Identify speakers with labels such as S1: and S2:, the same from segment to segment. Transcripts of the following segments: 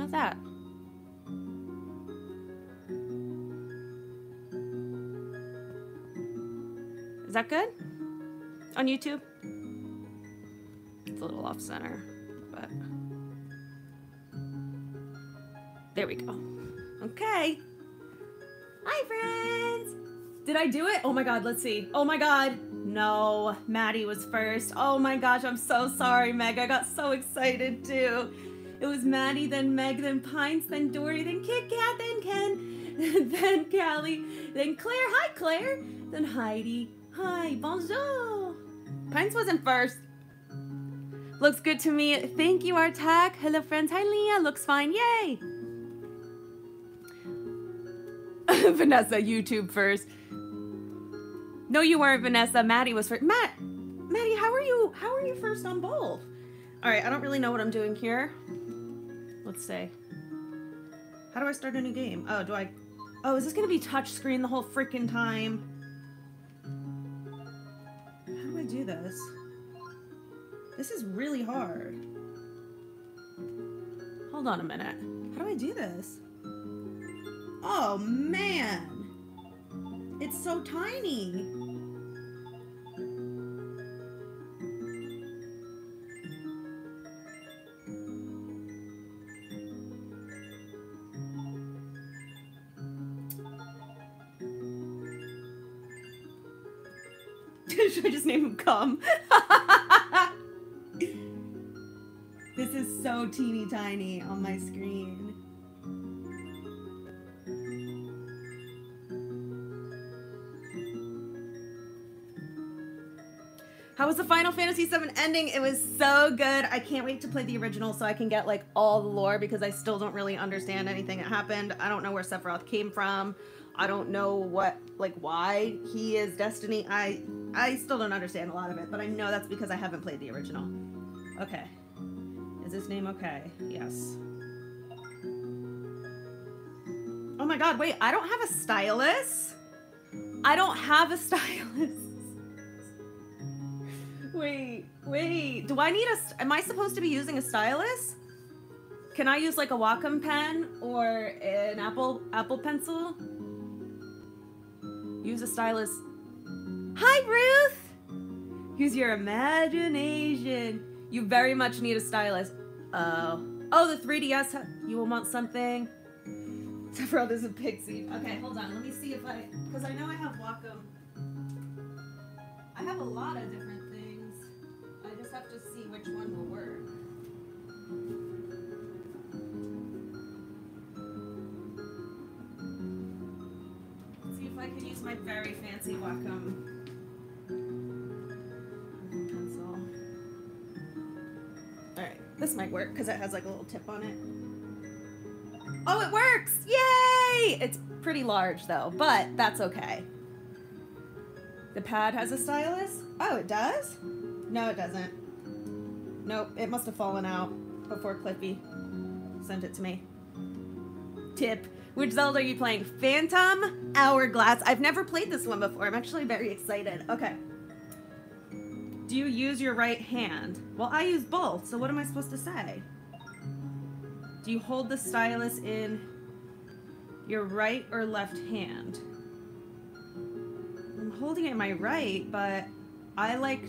S1: How's that? Is that good? On YouTube? It's a little off center, but there we go. Okay. Hi, friends. Did I do it? Oh my god, let's see. Oh my god. No, Maddie was first. Oh my gosh, I'm so sorry, Meg. I got so excited too. It was Maddie, then Meg, then Pines, then Dory, then Kit Kat, then Ken, then Callie, then Claire. Hi, Claire. Then Heidi. Hi, bonjour. Pines wasn't first. Looks good to me. Thank you, Artak. Hello, friends. Hi, Leah. Looks fine. Yay. Vanessa, YouTube first. No, you weren't, Vanessa. Maddie was first. Matt, Maddie, how are you? How are you first on both? All right, I don't really know what I'm doing here. Let's say. How do I start a new game? Oh, do I? Oh, is this gonna be touchscreen the whole freaking time? How do I do this? This is really hard. Hold on a minute. How do I do this? Oh man! It's so tiny! Should I just name him Cum? this is so teeny tiny on my screen. How was the Final Fantasy VII ending? It was so good. I can't wait to play the original so I can get like all the lore because I still don't really understand anything that happened. I don't know where Sephiroth came from. I don't know what like why he is Destiny. I I still don't understand a lot of it, but I know that's because I haven't played the original. Okay. Is this name okay? Yes. Oh my god, wait, I don't have a stylus? I don't have a stylus. Wait, wait. Do I need a? Am I supposed to be using a stylus? Can I use like a Wacom pen or an Apple Apple pencil? Use a stylus. Hi, Ruth. Use your imagination. You very much need a stylus. Oh, oh, the 3DS. You will want something. Sephiroth is a pixie. Okay, hold on. Let me see if I, because I know I have Wacom. I have a lot of different things. I just have to see which one will work. Let's see if I can use my very fancy Wacom this might work because it has like a little tip on it. Oh, it works! Yay! It's pretty large though, but that's okay. The pad has a stylus? Oh, it does? No, it doesn't. Nope, it must have fallen out before Clippy sent it to me. Tip. Which Zelda are you playing? Phantom Hourglass. I've never played this one before. I'm actually very excited. Okay. Do you use your right hand? Well, I use both, so what am I supposed to say? Do you hold the stylus in your right or left hand? I'm holding it in my right, but I like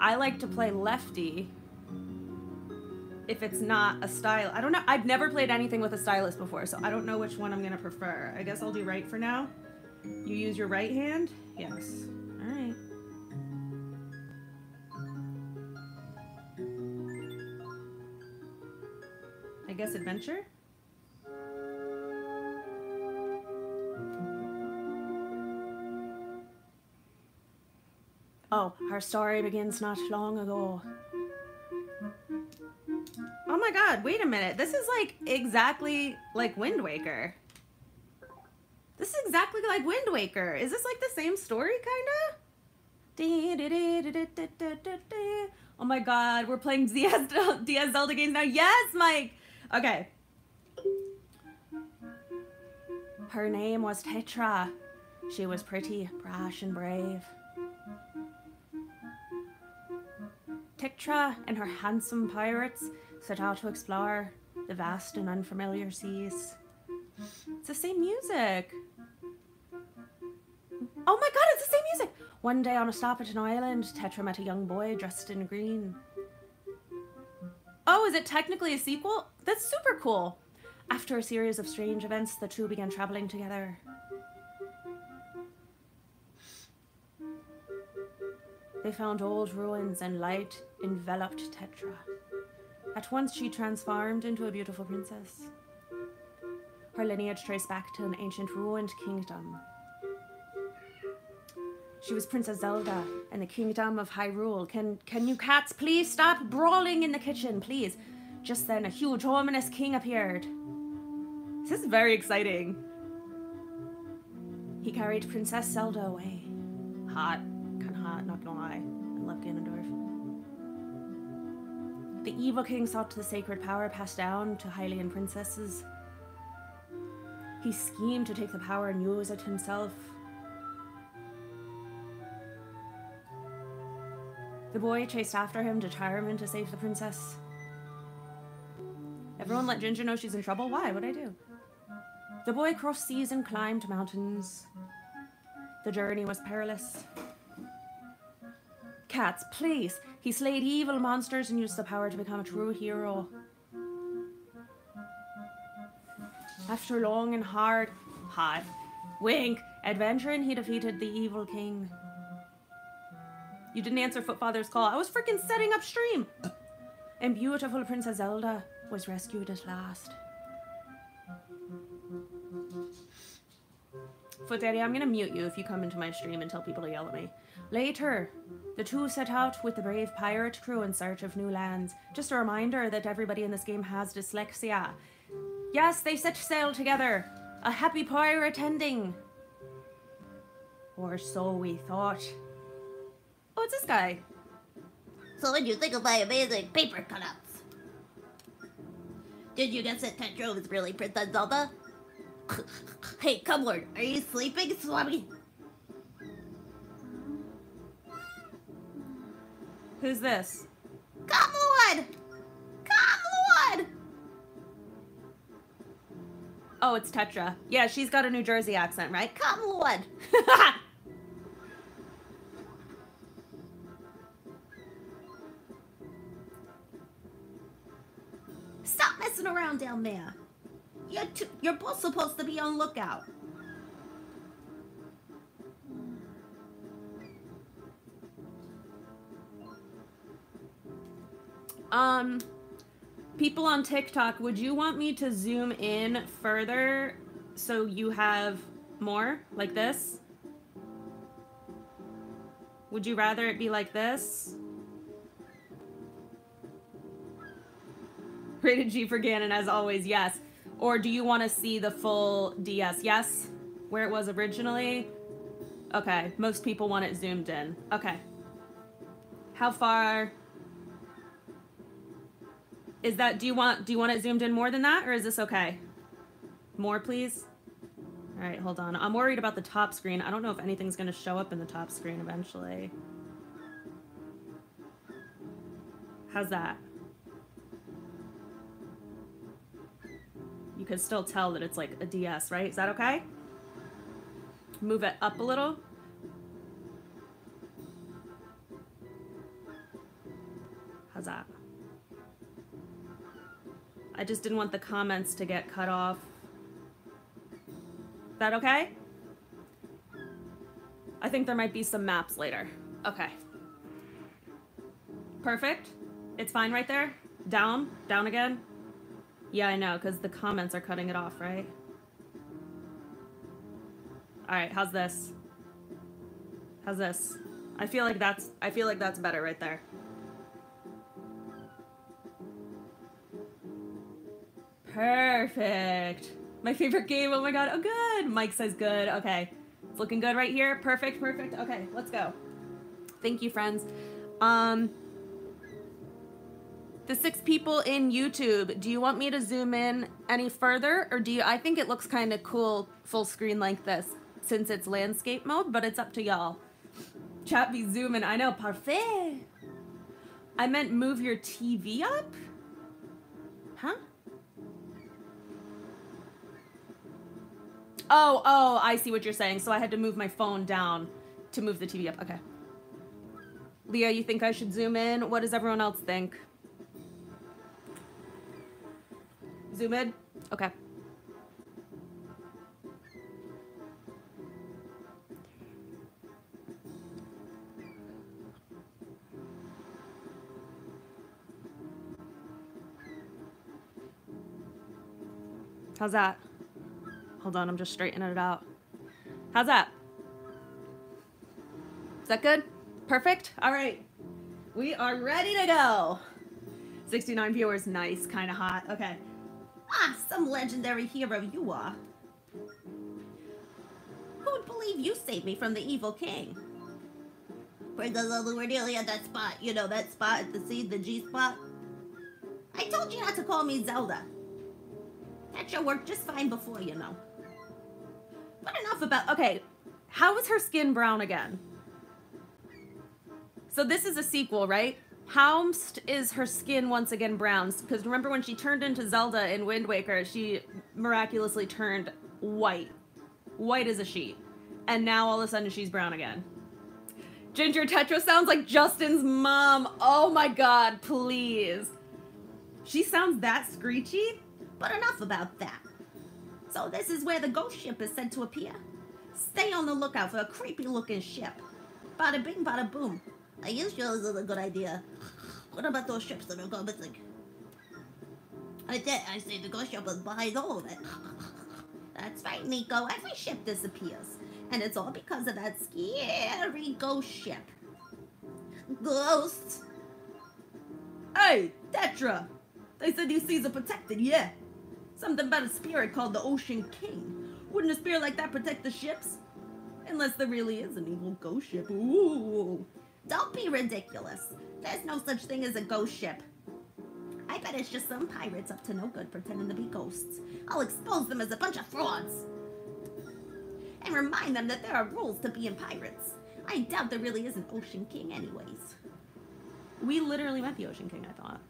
S1: I like to play lefty if it's not a style. I don't know. I've never played anything with a stylus before, so I don't know which one I'm gonna prefer. I guess I'll do right for now. You use your right hand? Yes. Guess adventure? Oh, our story begins not long ago. Oh my god, wait a minute. This is like exactly like Wind Waker. This is exactly like Wind Waker. Is this like the same story, kinda? Oh my god, we're playing DS, DS Zelda games now. Yes, Mike! Okay. Her name was Tetra. She was pretty, brash, and brave. Tetra and her handsome pirates set out to explore the vast and unfamiliar seas. It's the same music. Oh my god, it's the same music! One day on a stop at an island, Tetra met a young boy dressed in green. Oh, is it technically a sequel? That's super cool. After a series of strange events, the two began traveling together. They found old ruins and light enveloped Tetra. At once she transformed into a beautiful princess. Her lineage traced back to an ancient ruined kingdom. She was Princess Zelda in the kingdom of Hyrule. Can can you cats please stop brawling in the kitchen, please? Just then a huge ominous king appeared. This is very exciting. He carried Princess Zelda away. Hot. Kinda hot, not gonna lie. I love Ganondorf. The evil king sought the sacred power passed down to Hylian princesses. He schemed to take the power and use it himself. The boy chased after him, determined to save the princess. Everyone let Ginger know she's in trouble? Why? What'd I do? The boy crossed seas and climbed mountains. The journey was perilous. Cats, please! He slayed evil monsters and used the power to become a true hero. After long and hard, hard, wink, adventuring, he defeated the evil king. You didn't answer Footfather's call. I was freaking setting up stream! And beautiful Princess Zelda was rescued at last. Foot Daddy, I'm gonna mute you if you come into my stream and tell people to yell at me. Later, the two set out with the brave pirate crew in search of new lands. Just a reminder that everybody in this game has dyslexia. Yes, they set sail together. A happy pirate ending. Or so we thought. Oh, it's this guy.
S2: So what do you think of my amazing paper cutouts? Did you guess that Tetra was really Princess Zelda? hey, Cumlord, are you sleeping, Swami?
S1: Who's this?
S2: Cumlord! Cumlord!
S1: Oh, it's Tetra. Yeah, she's got a New Jersey accent, right?
S2: Cumlord! Stop around down there. You're, t- you're both supposed to be on lookout.
S1: Um, people on TikTok, would you want me to zoom in further so you have more like this? Would you rather it be like this? Rated G for Ganon, as always, yes. Or do you want to see the full DS? Yes? Where it was originally? Okay, most people want it zoomed in. Okay. How far? Is that, do you want, do you want it zoomed in more than that, or is this okay? More, please? All right, hold on. I'm worried about the top screen. I don't know if anything's gonna show up in the top screen eventually. How's that? You can still tell that it's like a DS, right? Is that okay? Move it up a little. How's that? I just didn't want the comments to get cut off. Is That okay? I think there might be some maps later. Okay. Perfect. It's fine right there. Down. Down again. Yeah, I know, because the comments are cutting it off, right? Alright, how's this? How's this? I feel like that's I feel like that's better right there. Perfect. My favorite game. Oh my god. Oh good. Mike says good. Okay. It's looking good right here. Perfect, perfect. Okay, let's go. Thank you, friends. Um the six people in YouTube, do you want me to zoom in any further? Or do you, I think it looks kind of cool full screen like this since it's landscape mode, but it's up to y'all. Chat be zooming, I know, parfait. I meant move your TV up? Huh?
S3: Oh, oh, I see what you're saying. So I had to move my phone down to move the TV up. Okay. Leah, you think I should zoom in? What does everyone else think? Zoom in? Okay. How's that? Hold on, I'm just straightening it out. How's that? Is that good? Perfect? All right. We are ready to go. 69 viewers, nice, kind of hot. Okay.
S1: Ah, some legendary hero you are. Who would believe you saved me from the evil king? Princess we're nearly at that spot. You know, that spot at the C, the G spot. I told you not to call me Zelda. That should work just fine before, you know.
S3: But enough about. Okay, how is her skin brown again? So this is a sequel, right? How is her skin once again brown? Because remember when she turned into Zelda in Wind Waker, she miraculously turned white. White as a sheet. And now all of a sudden she's brown again. Ginger Tetra sounds like Justin's mom. Oh my god, please. She sounds that screechy?
S1: But enough about that. So this is where the ghost ship is said to appear. Stay on the lookout for a creepy looking ship. Bada bing, bada boom. I used yours is a good idea. What about those ships that are going missing? I did. I say the ghost ship was behind all of it. That's right, Nico. Every ship disappears. And it's all because of that scary ghost ship. Ghosts.
S4: Hey, Tetra! They said these seas are protected, yeah. Something about a spirit called the Ocean King. Wouldn't a spirit like that protect the ships? Unless there really is an evil ghost ship. Ooh.
S1: Don't be ridiculous. There's no such thing as a ghost ship. I bet it's just some pirates up to no good pretending to be ghosts. I'll expose them as a bunch of frauds. And remind them that there are rules to being pirates. I doubt there really is an Ocean King anyways.
S3: We literally met the Ocean King, I thought.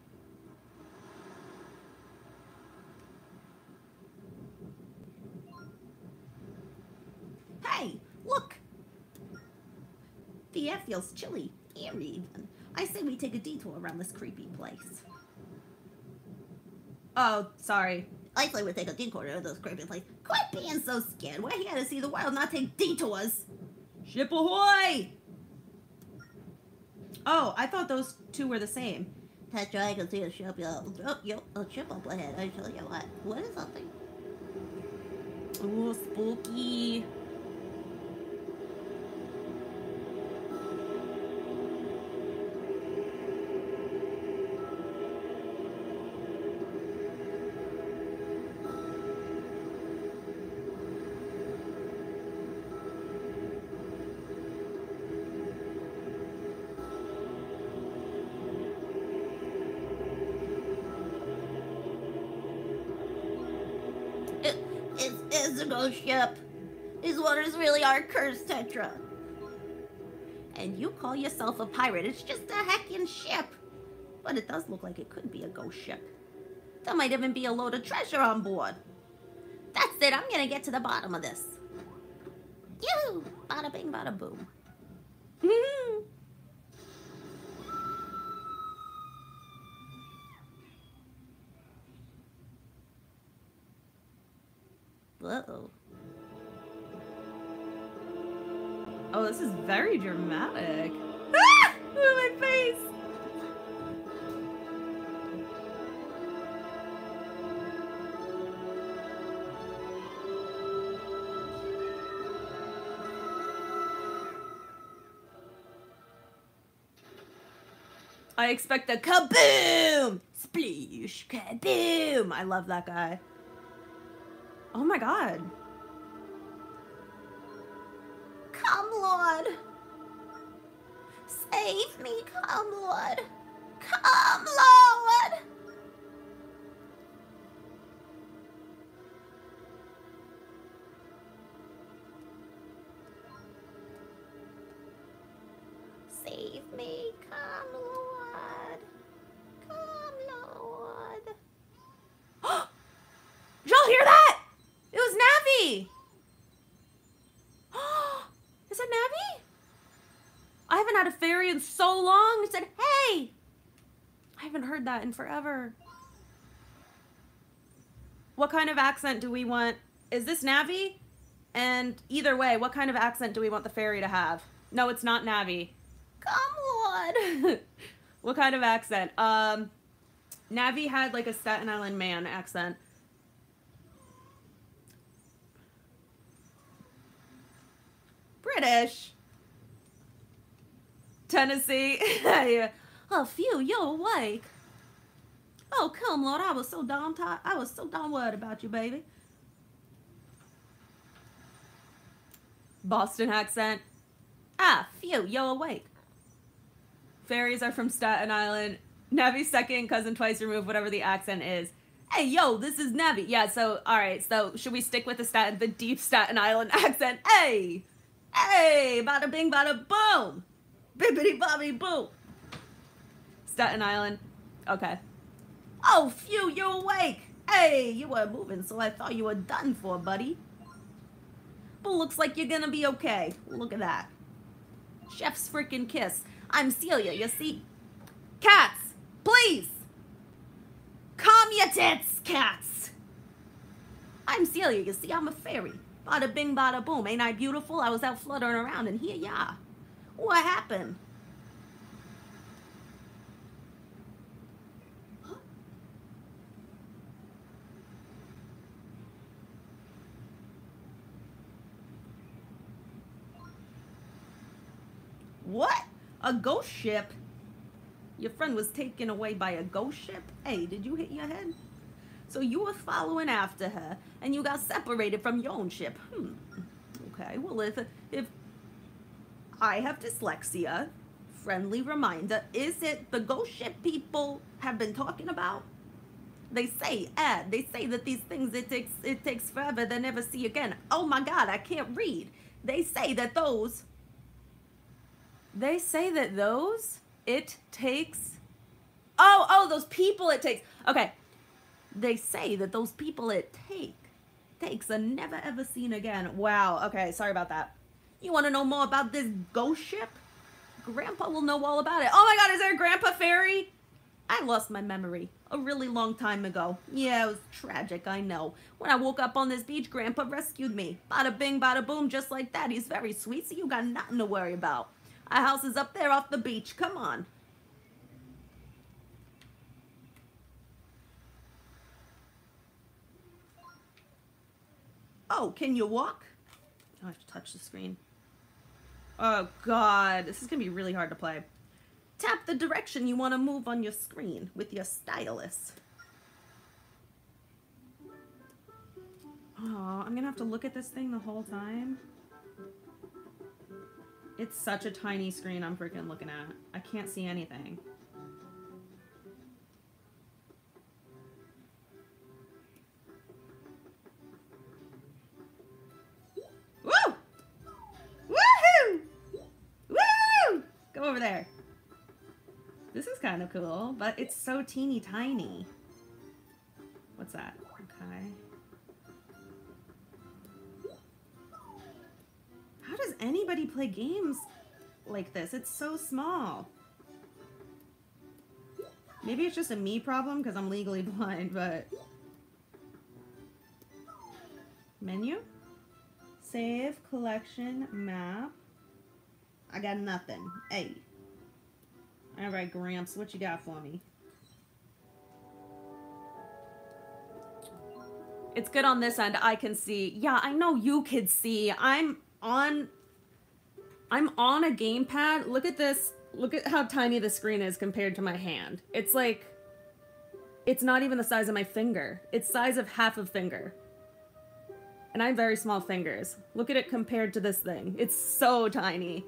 S1: Hey, look! The air feels chilly, eerie even. I say we take a detour around this creepy place.
S3: Oh, sorry.
S1: I say we take a detour around this creepy place. Quit being so scared. We're here to see the world, not take detours.
S4: Ship ahoy!
S3: Oh, I thought those two were the same.
S1: Tetra, I can see a ship. Yeah, oh, yep, a ship up ahead. I tell you what. What is something?
S3: Ooh, spooky.
S1: Ghost ship. These waters really are cursed, Tetra. And you call yourself a pirate. It's just a heckin' ship. But it does look like it could be a ghost ship. There might even be a load of treasure on board. That's it. I'm gonna get to the bottom of this. Yoo! Bada bing, bada boom. Whoa.
S3: Oh, this is very dramatic. Ah! my face. I expect a kaboom! Sploosh, kaboom! I love that guy. Oh my god.
S1: Come, Lord. Save me, come, Lord. Come, Lord. Save me, come, Lord. Come, Lord.
S3: Did y'all hear that? It was Navi!
S1: In so long. It said, hey! I haven't heard that in forever. What kind of accent do we want? Is this Navi? And either way, what kind of accent do we want the fairy to have? No, it's not Navi. Come on! what kind of accent? Um, Navi had like a Staten Island man accent. British. Tennessee.
S2: Oh, phew, you're awake. Oh, come, Lord, I was so darn tired. I was so darn worried about you, baby.
S1: Boston accent. Ah, phew, you're awake. Fairies are from Staten Island. Navi's second cousin twice removed, whatever the accent is. Hey, yo, this is Navi. Yeah, so, alright, so should we stick with the Staten, the deep Staten Island accent? Hey! Hey! Bada bing, bada boom! Bibbity bobby boo. Staten Island. Okay.
S2: Oh, phew, you're awake. Hey, you were moving, so I thought you were done for, buddy. But looks like you're gonna be okay. Look at that. Chef's freaking kiss. I'm Ciela, you see? Cats, please! Calm your tits, cats! I'm Ciela, you see, I'm a fairy. Bada bing, bada boom. Ain't I beautiful? I was out fluttering around, and here ya. What happened? What? A ghost ship? Your friend was taken away by a ghost ship? Hey, did you hit your head? So you were following after her, and you got separated from your own ship. Hmm. Okay, well, if, if I have dyslexia, friendly reminder, is it the ghost ship people have been talking about? They say, Ed, they say that these things, it takes, it takes forever, they never see again. Oh my God, I can't read. They say that those
S1: They say that those, it takes. Oh, oh, those people it takes. Okay.
S2: They say that those people it take takes are never ever seen again.
S1: Wow. Okay. Sorry about that.
S2: You want to know more about this ghost ship? Grandpa will know all about it.
S1: Oh my god, is there a grandpa fairy?
S2: I lost my memory a really long time ago. Yeah, it was tragic, I know. When I woke up on this beach, Grandpa rescued me. Bada bing, bada boom, just like that. He's very sweet, so you got nothing to worry about. Our house is up there off the beach. Come on. Oh, can you walk?
S1: I have to touch the screen. Oh god, this is gonna be really hard to play.
S2: Tap the direction you want to move on your screen with your stylus.
S1: Oh, I'm gonna have to look at this thing the whole time. It's such a tiny screen I'm freaking looking at. I can't see anything. Go over there. This is kind of cool, but it's so teeny tiny. What's that? Okay. How does anybody play games like this? It's so small. Maybe it's just a me problem because I'm legally blind, but... Menu? Save, collection, map. I got nothing. Hey. Alright, Gramps, what you got for me? It's good on this end. I can see. Yeah, I know you could see. I'm on I'm on a gamepad. Look at this. Look at how tiny the screen is compared to my hand. It's like it's not even the size of my finger. It's size of half of finger. And I have very small fingers. Look at it compared to this thing. It's so tiny.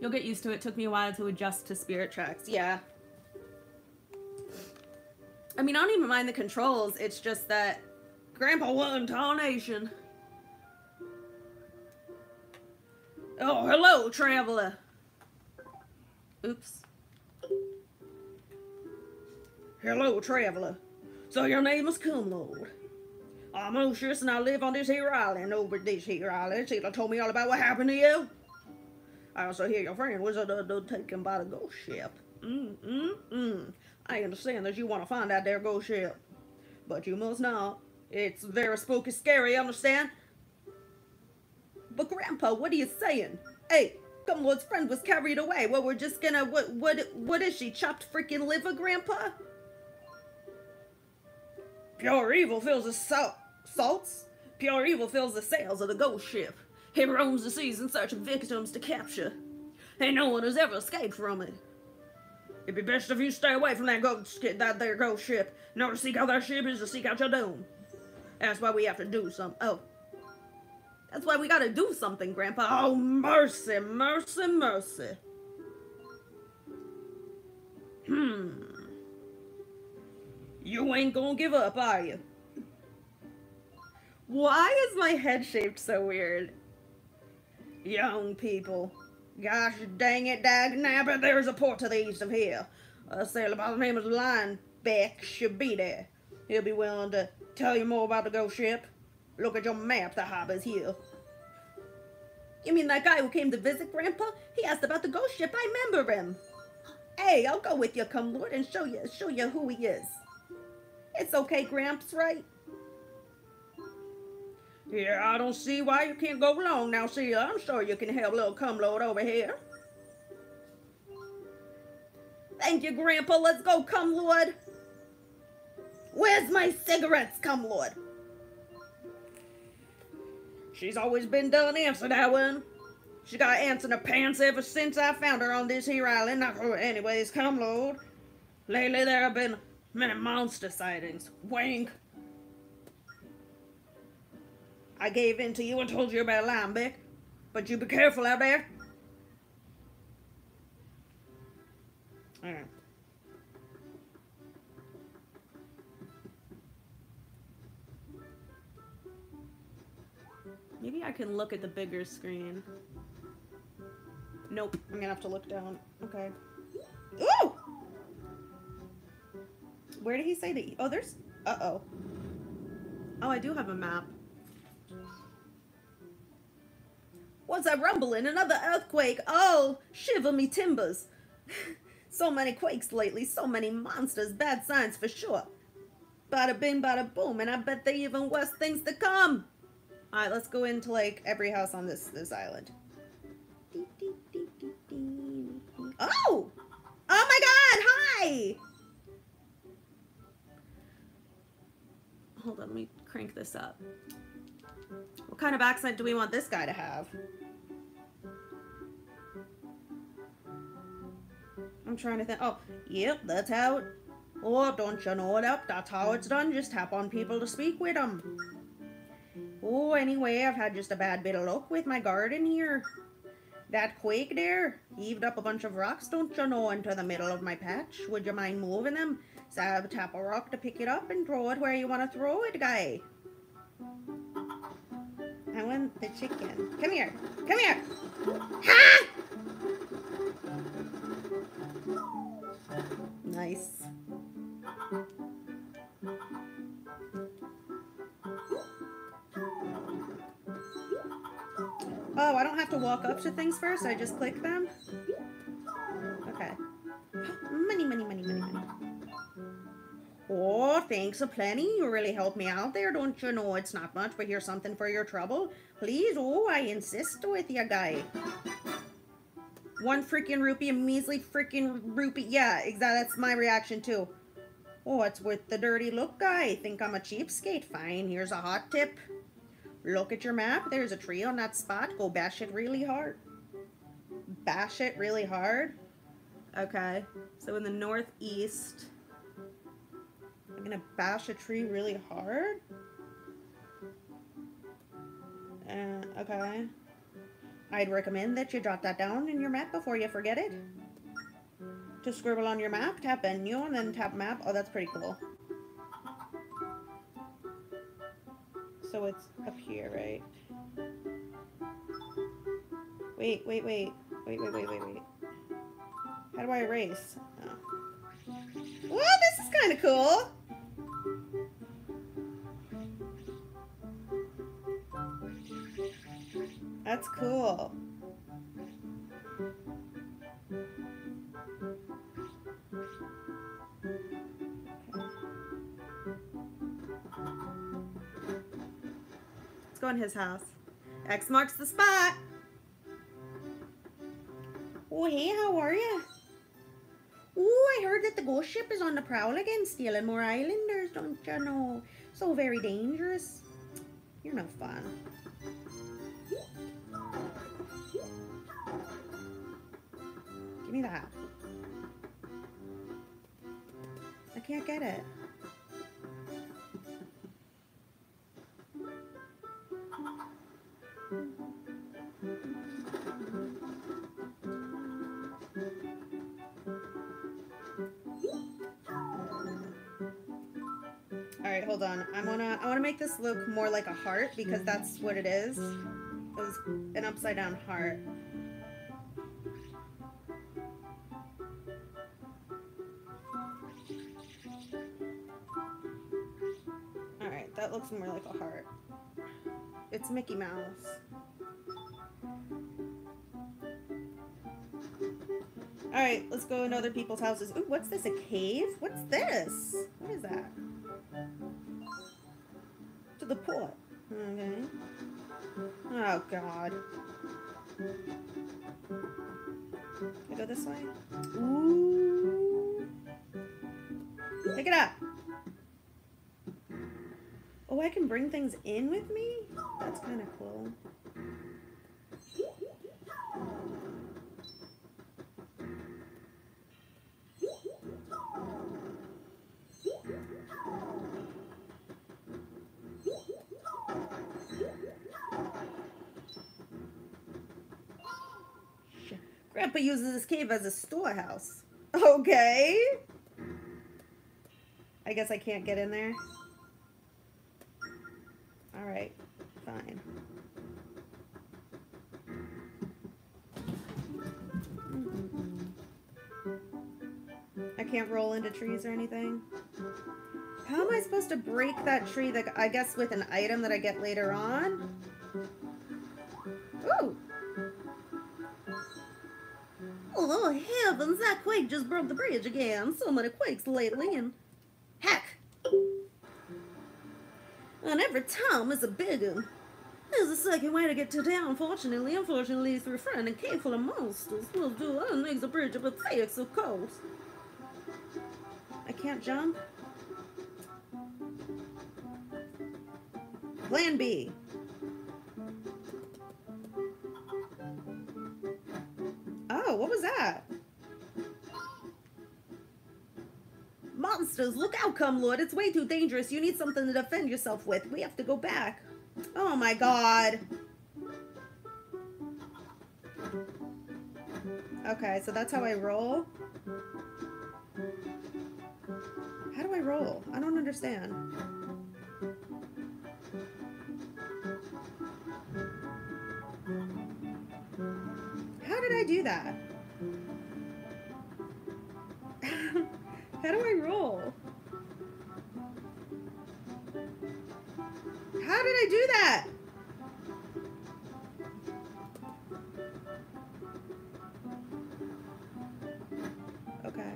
S1: You'll get used to it. Took me a while to adjust to Spirit Tracks. Yeah. I mean, I don't even mind the controls. It's just that Grandpa won Tarnation. Oh, hello, traveler. Oops. Hello, traveler. So your name is Cumlord. I'm Lucius and I live on this here island over this here island. Sheila told me all about what happened to you. I also hear your friend was uh, taken by the ghost ship. Mm, mm, mm. I understand that you want to find out their ghost ship. But you must not. It's very spooky, scary, understand? But Grandpa, what are you saying? Hey, Cumlord's friend was carried away. Well, we're just gonna what what what is she? Chopped freaking liver, Grandpa? Pure evil fills the salt salts. Pure evil fills the sails of the ghost ship. He roams the seas in search of victims to capture. And no one has ever escaped from it. It'd be best if you stay away from that ghost that there ghost ship. In to seek out that ship is to seek out your doom. That's why we have to do something. Oh. That's why we gotta do something, Grandpa. Oh, mercy, mercy, mercy. Hmm. You ain't gonna give up, are you? Why is my head shaped so weird? Young people. Gosh dang it, dag nabbit, there's a port to the east of here. A sailor by the name of Linebeck should be there. He'll be willing to tell you more about the ghost ship. Look at your map, the harbor's here. You mean that guy who came to visit Grandpa? He asked about the ghost ship. I remember him. Hey, I'll go with you, come Lord, and show you show you who he is. It's okay, Gramps, right? Yeah, I don't see why you can't go along now, see I'm sure you can help little Cumlord over here. Thank you, Grandpa. Let's go, Cumlord. Where's my cigarettes, Cumlord? She's always been done answer that one. She got ants in her pants ever since I found her on this here island. Anyways, Cumlord. Lately there have been many monster sightings. Wink. I gave in to you and told you about Linebeck, but you be careful out there. Alright. Maybe I can look at the bigger screen. Nope, I'm gonna have to look down. Okay. Ooh! Where did he say the? Oh, there's. Uh oh. Oh, I do have a map. What's that rumbling? Another earthquake. Oh, shiver me timbers. so many quakes lately, so many monsters. Bad signs for sure. Bada bing, bada boom, and I bet they even worse things to come. All right, let's go into like every house on this this island. Oh! Oh my God! Hi! Hold on, let me crank this up. What kind of accent do we want this guy to have? I'm trying to think. Oh, yep, that's how it. Oh, don't you know it up? That's how it's done. Just tap on people to speak with them. Oh, anyway, I've had just a bad bit of luck with my garden here. That quake there heaved up a bunch of rocks, don't you know, into the middle of my patch. Would you mind moving them? So I tap a rock to pick it up and throw it where you want to throw it, guy. I want the chicken. Come here. Come here. Ha! Nice. Oh, I don't have to walk up to things first. I just click them. Okay. Money, money, money, money, money. Oh, thanks a plenty. You really helped me out there, don't you know? It's not much, but here's something for your trouble. Please, oh, I insist with you, guy. One freaking rupee, a measly freaking rupee. Yeah, exactly. That's my reaction too. Oh, what's with the dirty look, guy? Think I'm a cheapskate? Fine, here's a hot tip. Look at your map. There's a tree on that spot. Go bash it really hard. Bash it really hard. Okay. So in the northeast, I'm gonna bash a tree really hard. Uh, okay. I'd recommend that you jot that down in your map before you forget it. To scribble on your map, tap menu and then tap map. Oh, that's pretty cool. So it's up here, right? Wait, wait, wait. Wait, wait, wait, wait, wait. How do I erase? Oh. Well, this is kind of cool. That's cool. Let's go in his house. X marks the spot.
S2: Oh, hey, how are you? Oh, I heard that the ghost ship is on the prowl again, stealing more islanders, don't you know? So very dangerous. You're no fun.
S1: Me that. I can't get it. All right, hold on. I wanna I wanna make this look more like a heart because that's what it is. It was an upside down heart. More like a heart. It's Mickey Mouse. All right, let's go in other people's houses. Ooh, what's this? A cave? What's this? What is that? To the port. Okay. Oh God. Can I go this way? Ooh. Pick it up. Oh, I can bring things in with me? That's kind of cool. Grandpa uses this cave as a storehouse. Okay. I guess I can't get in there. Can't roll into trees or anything. How am I supposed to break that tree that I guess with an item that I get later on? Ooh!
S2: Oh, heavens, that quake just broke the bridge again. So many quakes lately, and heck. And every time is a big one. There's a second way to get to town, unfortunately. Unfortunately, through a friend and cave full of monsters. We'll do that makes the bridge a pathetic, of course.
S1: Can't jump? Plan B. Oh, what was that?
S2: Monsters, look out, come lord. It's way too dangerous. You need something to defend yourself with. We have to go back.
S1: Oh my god. Okay, so that's how I roll. I roll? I don't understand. How did I do that? How do I roll? How did I do that? Okay.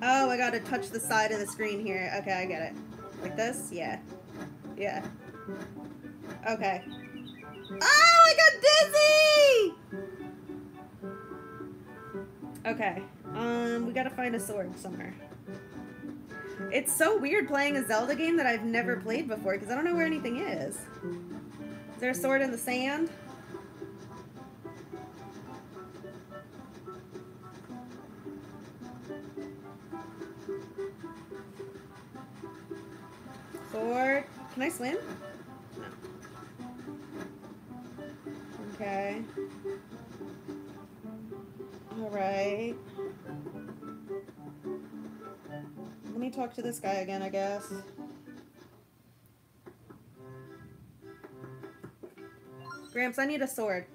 S1: Oh, I gotta touch the side of the screen here. Okay, I get it. Like this? Yeah. Yeah. Okay. Oh, I got dizzy! Okay. Um, we gotta find a sword somewhere. It's so weird playing a Zelda game that I've never played before because I don't know where anything is. Is there a sword in the sand? Can I swim? No. Okay. Alright. Let me talk to this guy again, I guess. Gramps, I need a sword.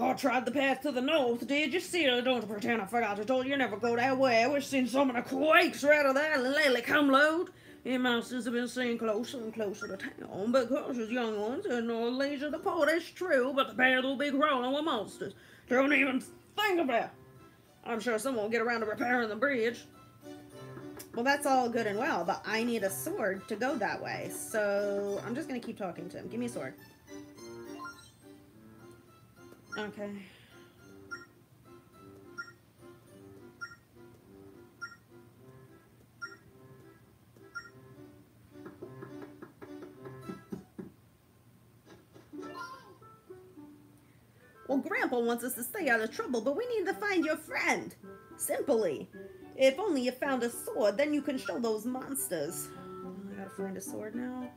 S5: I tried the path to the north, did you see it? Don't pretend I forgot I told you never go that way. I've seen some of the quakes right of that lately, come load. And monsters have been seen closer and closer to town, but cautious young ones had no leisure to port, it's true, but the path will be crawling with monsters. Don't even think about it. I'm sure someone will get around to repairing the bridge.
S1: Well, that's all good and well, but I need a sword to go that way. So I'm just gonna keep talking to him. Give me a sword. Okay. Well, Grandpa wants us to stay out of trouble, but we need to find your friend. Simply. If only you found a sword, then you can show those monsters. I gotta find a sword now.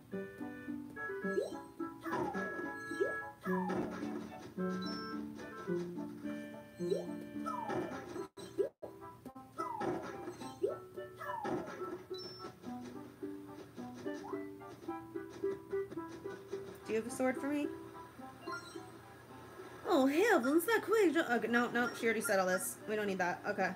S1: Do you have a sword for me? Oh heavens, that quick! Okay, no, no, she already said all this. We don't need that. Okay.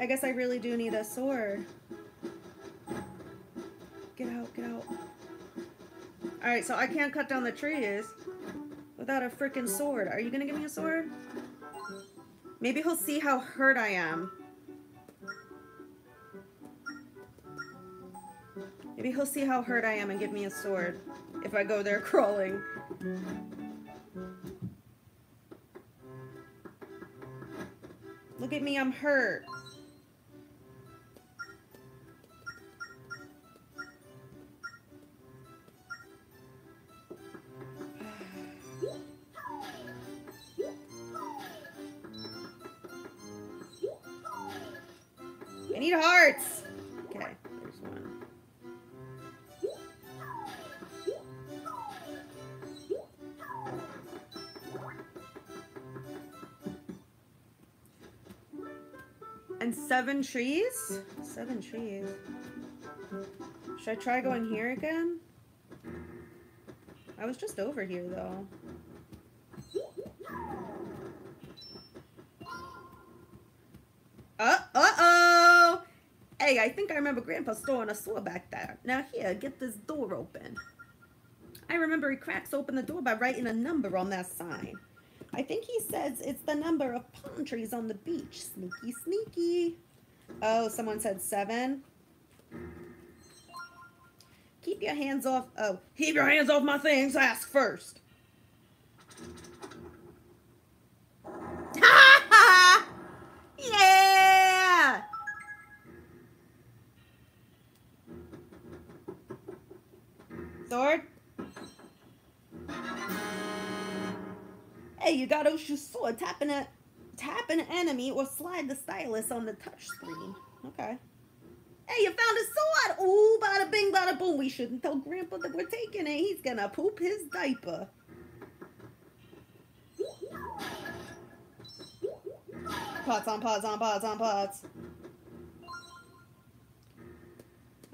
S1: I guess I really do need a sword. Get out, get out. Alright, so I can't cut down the trees without a freaking sword. Are you gonna give me a sword? Maybe he'll see how hurt I am. Maybe he'll see how hurt I am and give me a sword if I go there crawling. Look at me, I'm hurt. Seven trees? Seven trees. Should I try going here again? I was just over here though. Uh oh! Hey, I think I remember Grandpa storing a sword back there. Now here, get this door open. I remember he cracks open the door by writing a number on that sign. I think he says it's the number of palm trees on the beach. Sneaky, sneaky. Oh, someone said seven. Keep your hands off. Oh, keep your hands off my things. Ask first. yeah! Sword? Hey, you got Oshus' sword. Tap an, tap an enemy or slide the stylus on the touch screen. Okay. Hey, you found a sword! Ooh, bada bing, bada boom. We shouldn't tell Grandpa that we're taking it. He's gonna poop his diaper. Pots on pots on pots on pots.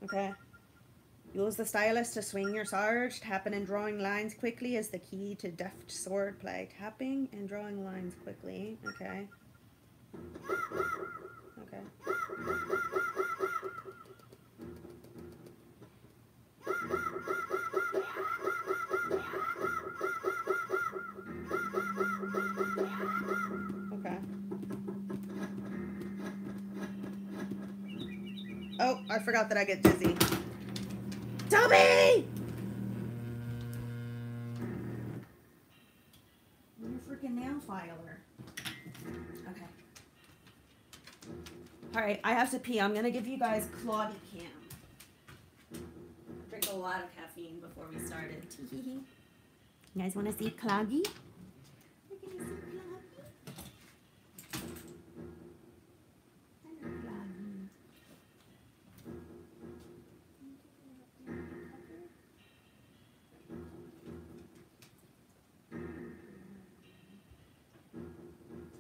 S1: Okay. Use the stylus to swing your sword. Tapping and drawing lines quickly is the key to deft sword play. Tapping and drawing lines quickly. Okay. Okay. Okay. Oh, I forgot that I get dizzy. Toby! Alright, I have to pee. I'm gonna give you guys Claudie Cam. Drink a lot of caffeine before we started.
S2: You guys want to see Cloggy? We're gonna see Cloggy. Hello, Cloggy.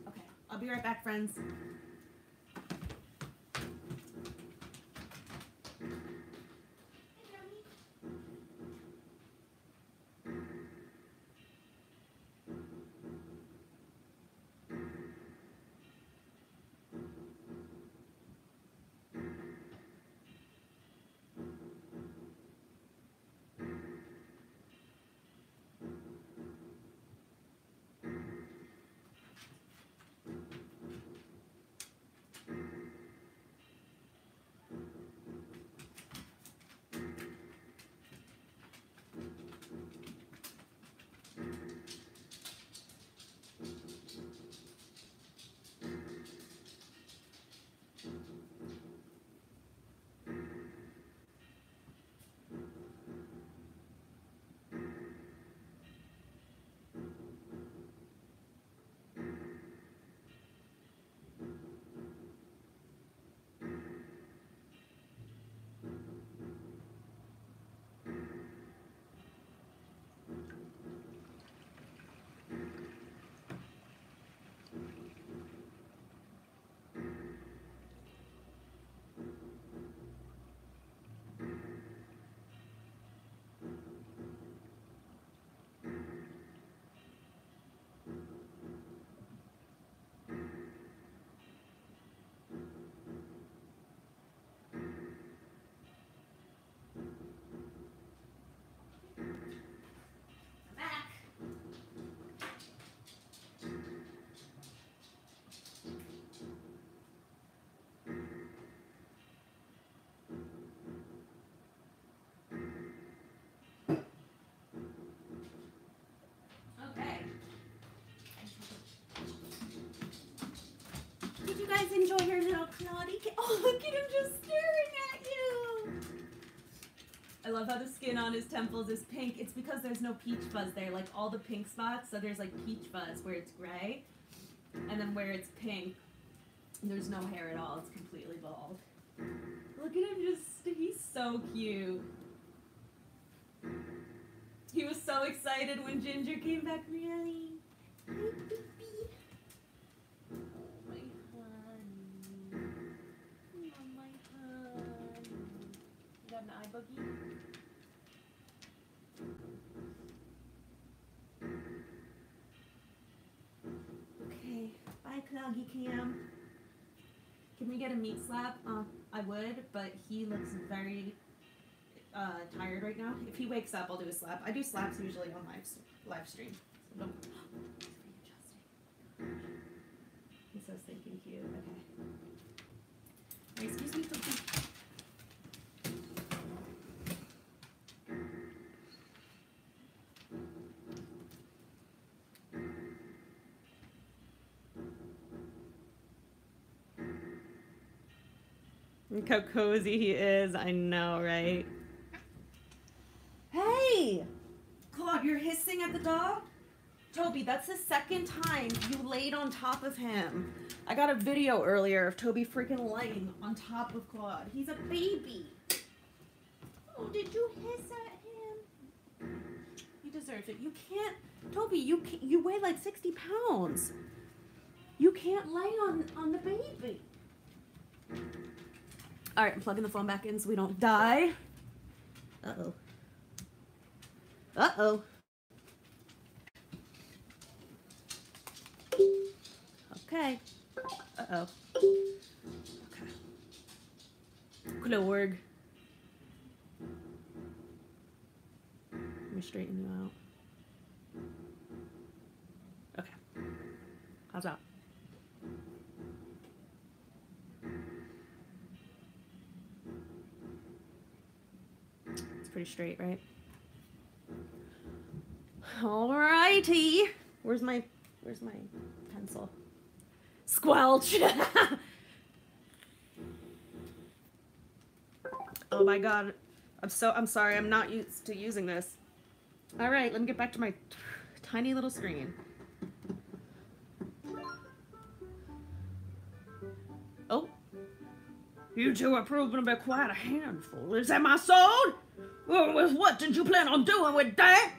S1: Okay, I'll be right back, friends. Showing her little Oh, look at him just staring at you. I love how the skin on his temples is pink. It's because there's no peach fuzz there, like all the pink spots. So there's like peach fuzz where it's gray, and then where it's pink, there's no hair at all. It's completely bald. Look at him just, he's so cute. He was so excited when Ginger came back, really. Boogie? Okay, bye, Cloggy Cam. Can we get a meat slap? Uh, I would, but he looks very uh, tired right now. If he wakes up, I'll do a slap. I do slaps usually on live live stream. So don't. He says thinking cute. Okay. Excuse me, Cookie. Look how cozy he is. I know, right? Hey! Claude, you're hissing at the dog? Toby, that's the second time you laid on top of him. I got a video earlier of Toby freaking laying on top of Claude. He's a baby. Oh, did you hiss at him? He deserves it. You can't, Toby. You can You weigh like sixty pounds. You can't lay on on the baby. All right, I'm plugging the phone back in so we don't die. Uh oh. Uh oh. Okay. Uh oh. Okay. Klorg. Let me straighten you out. Okay. How's that? Straight, right? Alrighty. Where's my where's my pencil? Squelch. oh my god. I'm so I'm sorry. I'm not used to using this. All right, let me get back to my tiny little screen. Oh. You two are proving to be quite a handful. Is that my sword? Well, what did you plan on doing with that?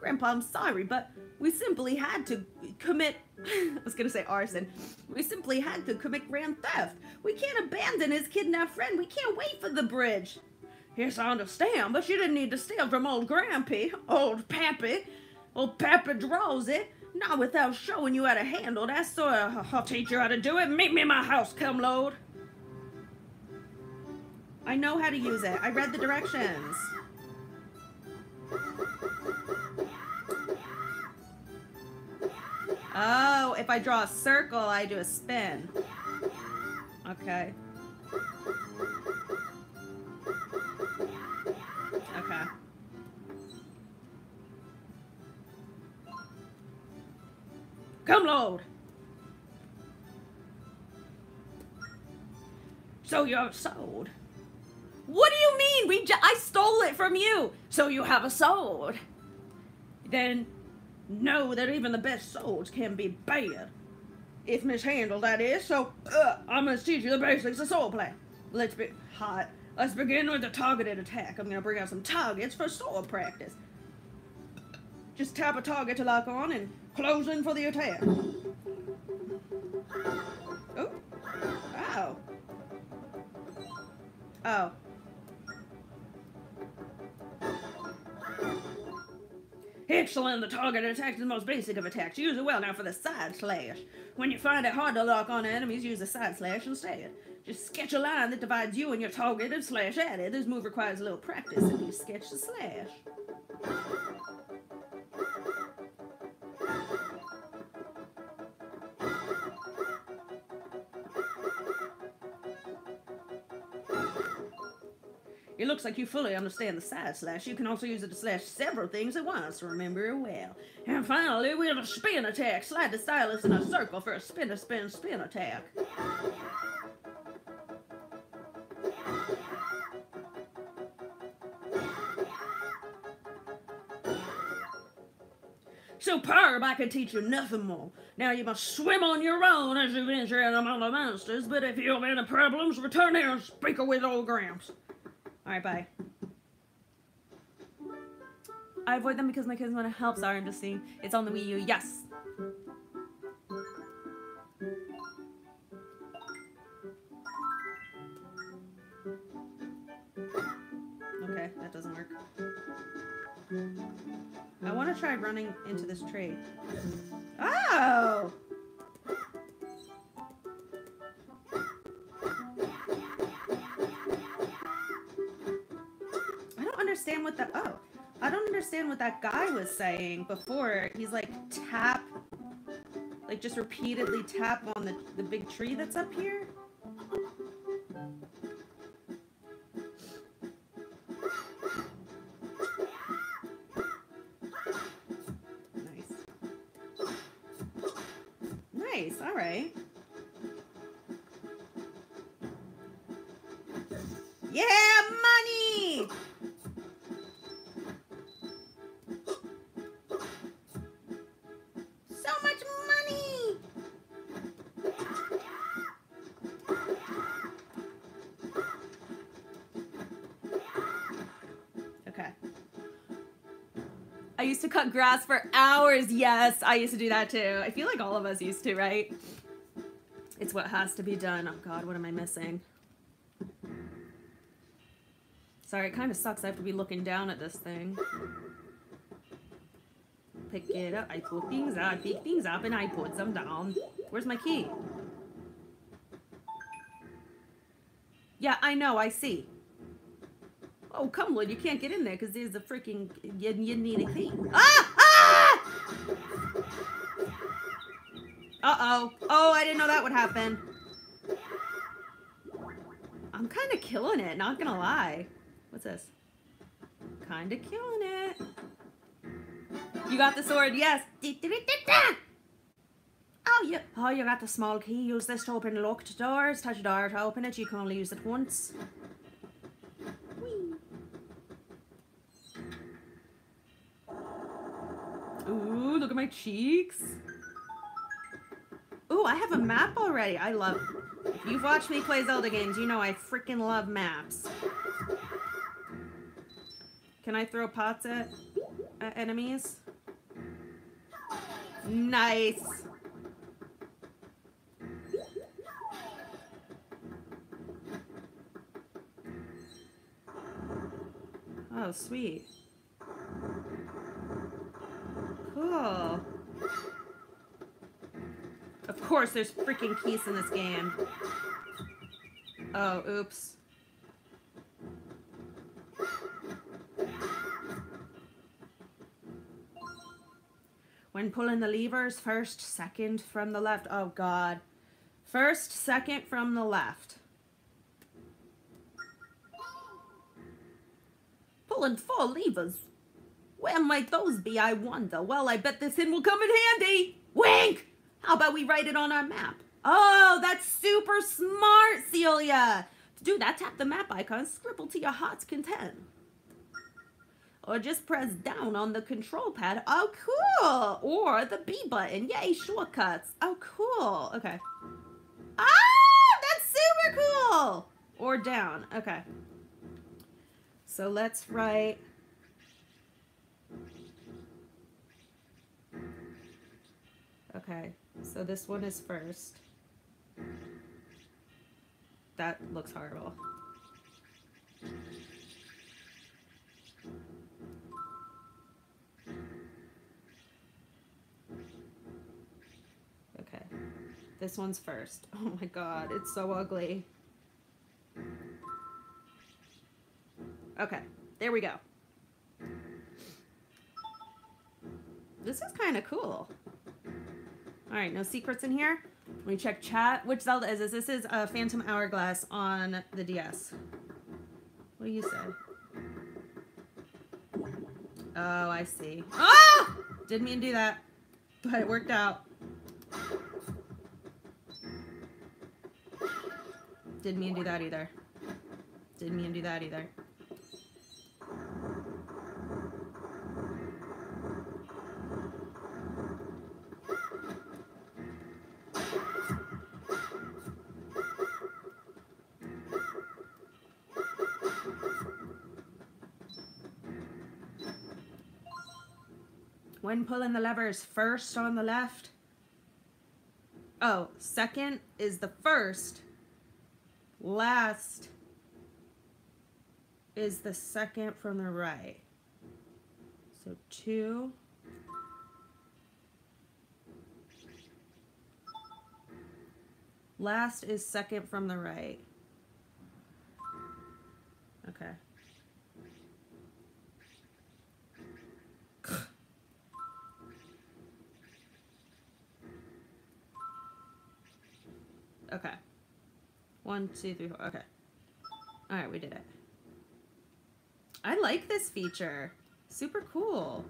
S1: Grandpa, I'm sorry, but we simply had to commit. I was gonna say arson. We simply had to commit grand theft. We can't abandon his kidnapped friend. We can't wait for the bridge. Yes, I understand, but you didn't need to steal from old Grampy, old Pappy. Old Pappy draws it. Not without showing you how to handle that, so uh, I'll teach you how to do it. Meet me in my house, Cumlord. I know how to use it. I read the directions. Oh, if I draw a circle, I do a spin. Okay. Okay. Cumlord. So you're sold. What do you mean? We I stole it from you. So you have a sword. Then know that even the best swords can be bad. If mishandled, that is. So uh, I'm gonna teach you the basics of sword play. Let's be hot. Let's begin with the targeted attack. I'm gonna bring out some targets for sword practice. Just tap a target to lock on and close in for the attack. Oh. Oh. Oh. Excellent. The target attack is the most basic of attacks. Use it well. Now for the side slash. When you find it hard to lock on enemies, use the side slash instead. Just sketch a line that divides you and your target and slash at it. This move requires a little practice, if you sketch the slash.
S5: It looks like you fully understand the side slash. You can also use it to slash several things at once, remember it well. And finally, we have a spin attack. Slide the stylus in a circle for a spin, a spin, spin attack. Superb, I can teach you nothing more. Now you must swim on your own as you venture out among the monsters, but if you have any problems, return here and speak with old Gramps. Alright, bye.
S1: I avoid them because my kids want to help. Sorry, I'm just seeing. It's on the Wii U. Yes. Okay, that doesn't work. I want to try running into this tree. Oh! Understand what that guy was saying before. He's like tap, like just repeatedly tap on the the big tree that's up here. Cut grass for hours. Yes, I used to do that too. I feel like all of us used to, right? It's what has to be done. Oh god, what am I missing? Sorry, it kind of sucks. I have to be looking down at this thing. Pick it up. I put things up. I pick things up and I put them down. Where's my key? Yeah, I know. I see. Oh, on! you can't get in there because there's a freaking. You, you need a key. Ah! Ah! Uh oh. Oh, I didn't know that would happen. I'm kind of killing it, not gonna lie. What's this? Kind of killing it. You got the sword, yes. Oh, you, oh, you got the small key. Use this to open locked doors. Touch a door to open it. You can only use it once. Ooh, look at my cheeks. Ooh, I have a map already. I love. If you've watched me play Zelda games, you know I freaking love maps. Can I throw pots at, at enemies? Nice. Oh, sweet. Cool. Of course, there's freaking keys in this game. Oh, oops. When pulling the levers, first, second from the left. Oh, God. First, second from the left.
S2: Pulling four levers. Where might those be, I wonder? Well, I bet this hint will come in handy. Wink! How about we write it on our map?
S1: Oh, that's super smart, Ciela.
S2: To do that, tap the map icon, scribble to your heart's content. Or just press down on the control pad. Oh, cool. Or the B button. Yay, shortcuts.
S1: Oh, cool. Okay. Ah, that's super cool. Or down. Okay. So let's write. Okay, so this one is first. That looks horrible. Okay, this one's first. Oh my god, it's so ugly. Okay, there we go. This is kind of cool. All right, no secrets in here. Let me check chat. Which Zelda is this? This is uh, Phantom Hourglass on the DS. What do you say? Oh, I see. Ah! Didn't mean to do that, but it worked out. Didn't mean to do that either. Didn't mean to do that either. Pulling the levers, first on the left. Oh, second is the first. Last is the second from the right. So two. Last is second from the right. Okay. One, two, three, four. Okay. All right, we did it. I like this feature. Super cool.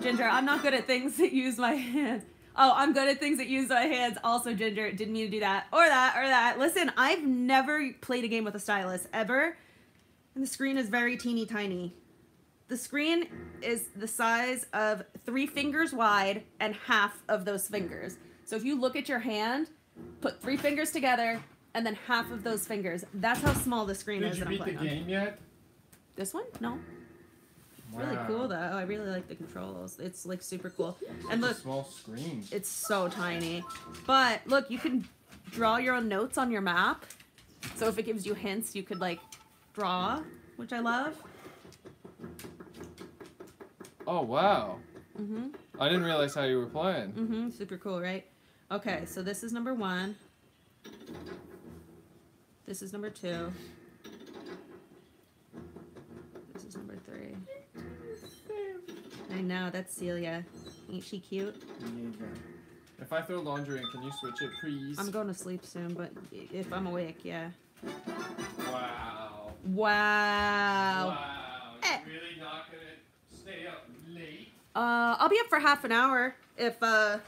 S1: Ginger, I'm not good at things that use my hands. Oh, I'm good at things that use my hands. Also, Ginger, didn't mean to do that. Or that, or that. Listen, I've never played a game with a stylus, ever. And the screen is very teeny tiny. The screen is the size of three fingers wide and half of those fingers. So if you look at your hand, put three fingers together and then half of those fingers. That's how small the screen
S6: Did
S1: is
S6: you
S1: that I'm
S6: beat the
S1: playing on.
S6: game yet?
S1: This one? No. It's really cool though. I really like the controls. It's like super cool. And
S6: a
S1: look,
S6: small screen.
S1: it's so tiny. But look, you can draw your own notes on your map. So if it gives you hints, you could like draw, which I love.
S6: Oh wow!
S1: Mhm.
S6: I didn't realize how you were playing.
S1: Mhm. Super cool, right? Okay, so this is number 1. This is number 2. This is number 3. I know, that's Ciela. Ain't she cute?
S6: If I throw laundry in, can you switch it, please?
S1: I'm going to sleep soon, but if I'm awake, yeah.
S6: Wow.
S1: Wow.
S6: Wow.
S1: Eh.
S6: You're really not gonna stay up late?
S1: Uh, I'll be up for half an hour. If uh,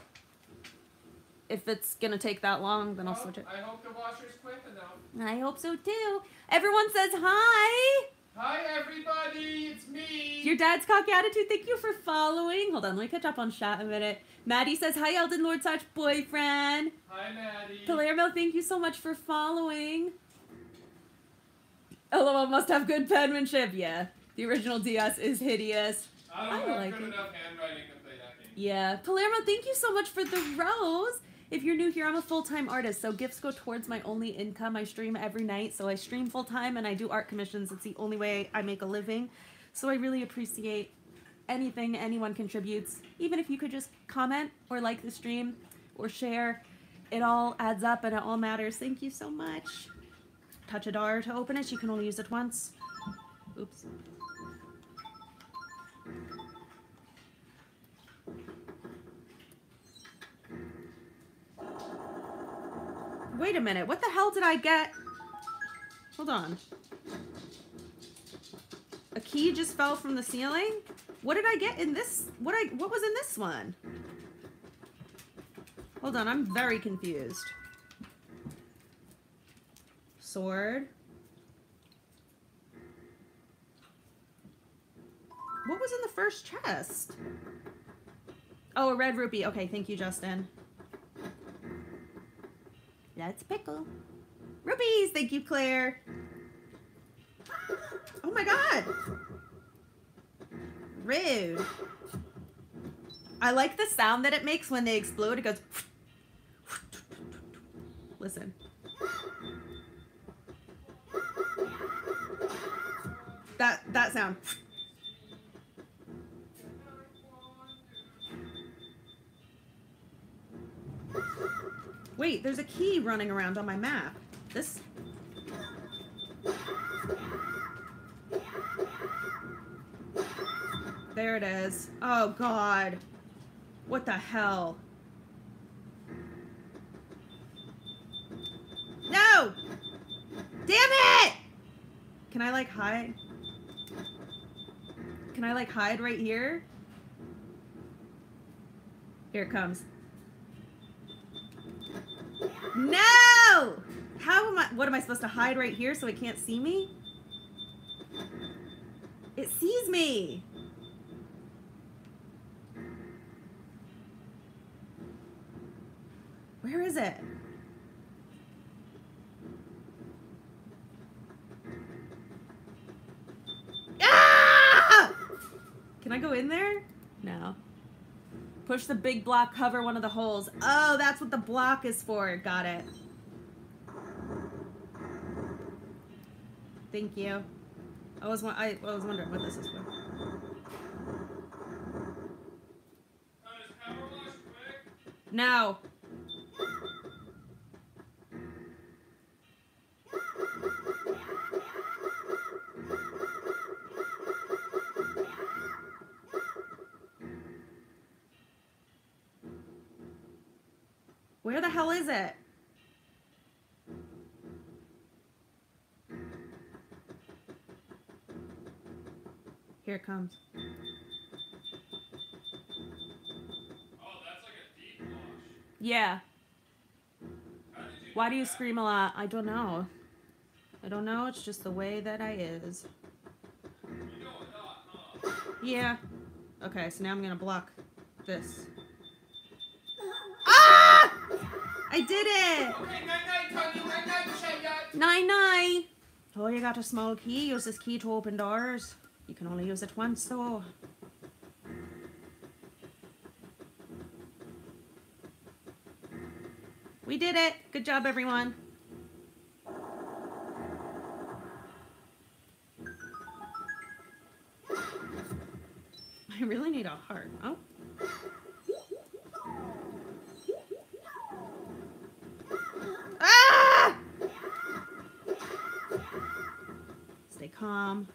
S1: if it's gonna take that long, then I'll switch it.
S6: I hope the washer's quick enough.
S1: I hope so too. Everyone says hi.
S6: Hi everybody, it's me.
S1: Your dad's cocky attitude. Thank you for following. Hold on, let me catch up on chat a minute. Maddie says hi, Elden Lord Such boyfriend.
S6: Hi Maddie.
S1: Palermo, thank you so much for following. LOL must have good penmanship. Yeah, the original DS is hideous.
S6: I don't
S1: I
S6: have
S1: like
S6: good
S1: it.
S6: enough handwriting to play that game.
S1: Yeah. Palermo, thank you so much for the rose. If you're new here, I'm a full-time artist, so gifts go towards my only income. I stream every night, so I stream full-time and I do art commissions. It's the only way I make a living. So I really appreciate anything anyone contributes. Even if you could just comment or like the stream or share, it all adds up and it all matters. Thank you so much. Touch a dar to open it. You can only use it once. Oops. Wait a minute. What the hell did I get? Hold on. A key just fell from the ceiling? What did I get in this? What I what was in this one? Hold on, I'm very confused. Sword. What was in the first chest? Oh, a red rupee. Okay, thank you, Justin. Let's pickle. Rupees! Thank you, Claire. Oh my god! Rude. I like the sound that it makes when they explode. It goes. Listen. That that sound. Wait, there's a key running around on my map. This. There it is. Oh god. What the hell? No! Damn it! Can I like hide? Can I like hide right here? Here it comes. No! How am I? What am I supposed to hide right here so it can't see me? It sees me. Where is it? Ah! Can I go in there? No. Push the big block, cover one of the holes. Oh, that's what the block is for. Got it. Thank you. I was I, I was wondering what this is for. Now. Where the hell is it? Here it comes. Yeah. Why do you scream a lot? I don't know. I don't know. It's just the way that I is. Yeah. Okay, so now I'm gonna block this. Ah! I did it!
S6: Okay, night night, Tony, night night, Cheyenne.
S1: Nine nine. Oh, you got a small key. Use this key to open doors. You can only use it once, though. We did it. Good job, everyone. I really need a heart. Oh. Calm.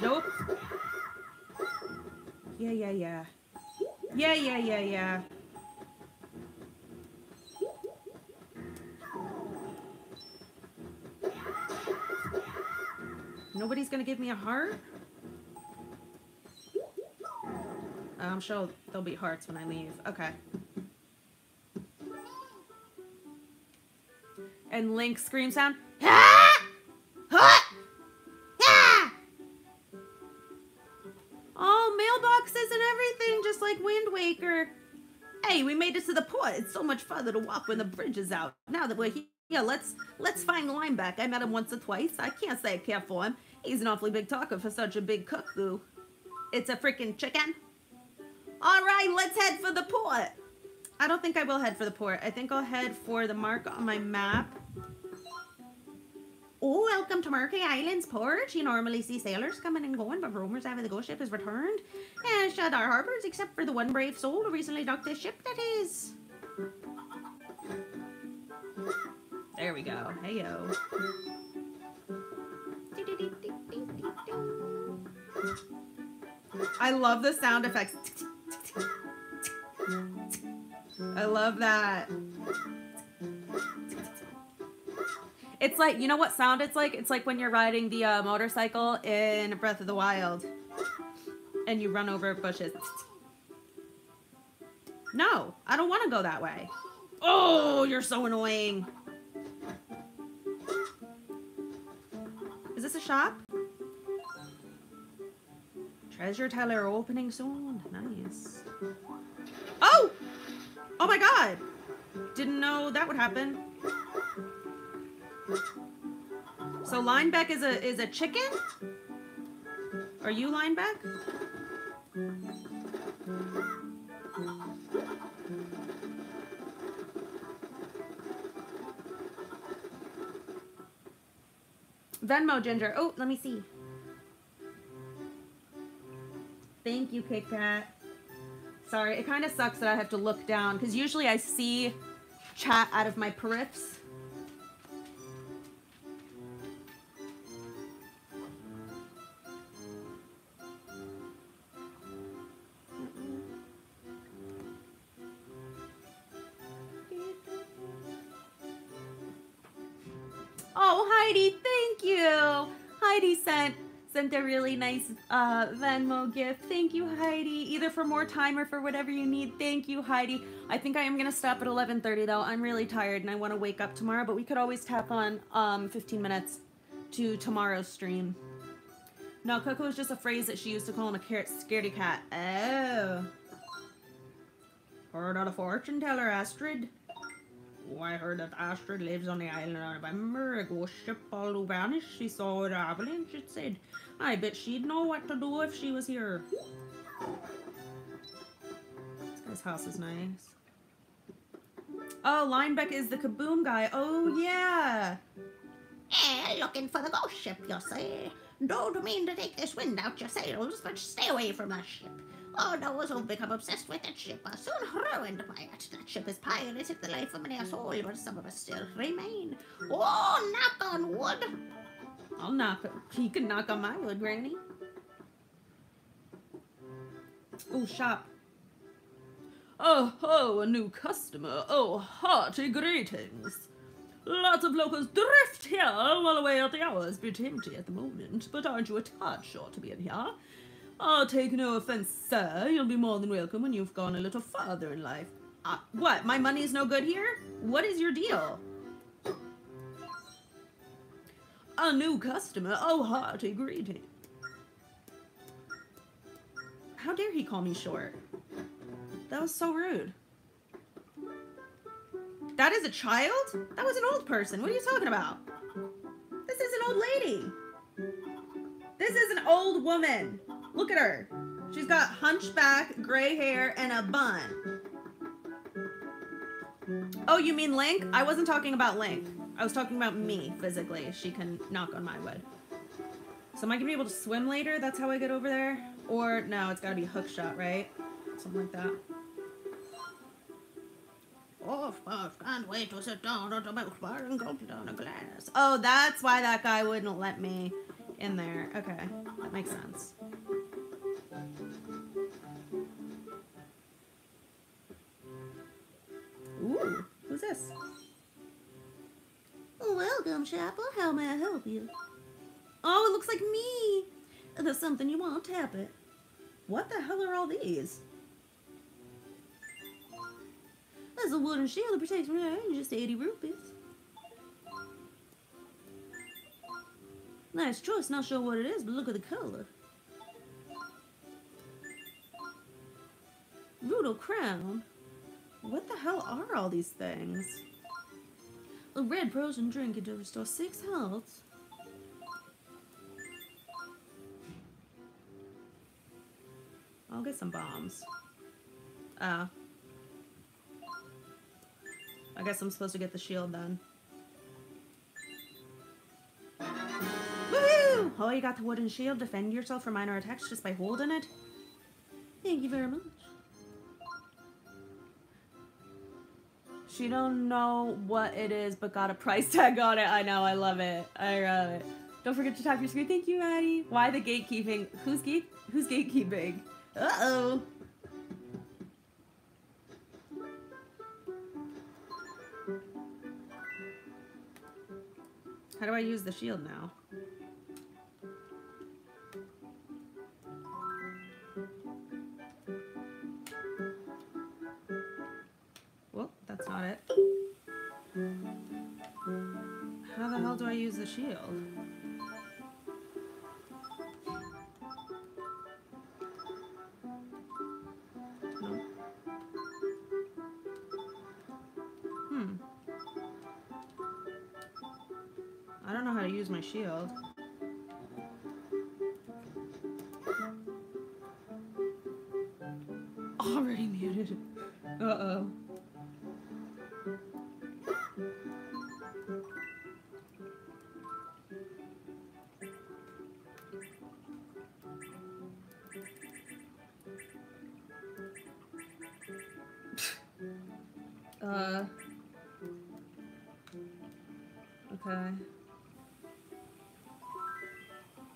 S1: Nope. Yeah, yeah, yeah. Yeah, yeah, yeah, yeah. Nobody's gonna give me a heart? I'm sure there'll be hearts when I leave. Okay. And Link scream sound. Oh, mailboxes and everything, just like Wind Waker. Hey, we made it to the port. It's so much further to walk when the bridge is out. Now that we're here, let's let's find Linebeck. I met him once or twice. I can't say I care for him. He's an awfully big talker for such a big cook, though. It's a freaking chicken. All right, let's head for the port. I don't think I will head for the port. I think I'll head for the mark on my map. Oh, welcome to Mercay Island's port. You normally see sailors coming and going, but rumors have it the ghost ship has returned and shut our harbors, except for the one brave soul who recently docked this ship. That is. There we go. Hey yo. I love the sound effects. I love that. It's like, you know what sound it's like? It's like when you're riding the uh, motorcycle in Breath of the Wild and you run over bushes. No, I don't want to go that way. Oh, you're so annoying. Is this a shop? Treasure teller opening soon. Nice. Oh! Oh my god! Didn't know that would happen. So Linebeck is a is a chicken? Are you Linebeck? Venmo Ginger. Oh, let me see. Thank you, Kit Kat. Sorry, it kind of sucks that I have to look down because usually I see chat out of my periffs. A really nice uh, Venmo gift. Thank you, Heidi. Either for more time or for whatever you need. Thank you, Heidi. I think I am gonna stop at 11:30 though. I'm really tired and I want to wake up tomorrow. But we could always tap on um, 15 minutes to tomorrow's stream. No, Coco is just a phrase that she used to call him a car- scaredy cat. Oh. Heard of a fortune teller, Astrid? Oh, I heard that Astrid lives on the island of. A ghost ship all vanished. She saw an avalanche, it said. I bet she'd know what to do if she was here. This guy's house is nice. Oh, Linebeck is the kaboom guy. Oh, yeah.
S2: Eh, looking for the ghost ship, you say? Don't mean to take this wind out your sails, but stay away from that ship. Oh, those who've become obsessed with that ship are soon ruined by it. That ship is pirated the life of many a soul, but some of us still remain. Oh, knock on wood.
S1: I'll knock. He can knock on my wood, Granny. Oh, shop. Oh, oh, a new customer. Oh, hearty greetings. Lots of locals drift here while away at the hours. Bit empty at the moment, but aren't you a touch short to be in here? I'll take no offense, sir. You'll be more than welcome when you've gone a little farther in life. Uh, what? My money is no good here? What is your deal? A new customer. Oh, hearty greeting. How dare he call me short? That was so rude. That is a child? That was an old person. What are you talking about? This is an old lady. This is an old woman. Look at her. She's got hunchback, gray hair, and a bun. Oh, you mean Link? I wasn't talking about Link. I was talking about me physically. She can knock on my wood. So am I gonna be able to swim later? That's how I get over there? Or no, it's gotta be hook shot, right? Something like that.
S2: Oh, can't wait to sit down the milk bar and gulp down a glass.
S1: Oh, that's why that guy wouldn't let me in there. Okay, that makes sense. Ooh, who's this?
S2: Welcome, shopper. How may I help you?
S1: Oh, it looks like me. If there's something you want, tap it. What the hell are all these?
S2: There's a wooden shield that protects me. just 80 rupees. Nice choice, not sure what it is, but look at the color.
S1: Rudo crown. What the hell are all these things?
S2: A red frozen drink to restore six health.
S1: I'll get some bombs. Uh. I guess I'm supposed to get the shield then. Woohoo! Oh, you got the wooden shield. Defend yourself from minor attacks just by holding it.
S2: Thank you very much.
S1: She don't know what it is, but got a price tag on it. I know, I love it. I love it. Don't forget to tap your screen. Thank you, Maddie. Why the gatekeeping? Who's gate? Who's gatekeeping? Uh oh. How do I use the shield now? That's not it. How the hell do I use the shield? Hmm. I don't know how to use my shield. Already muted. Uh-oh. Uh. Okay.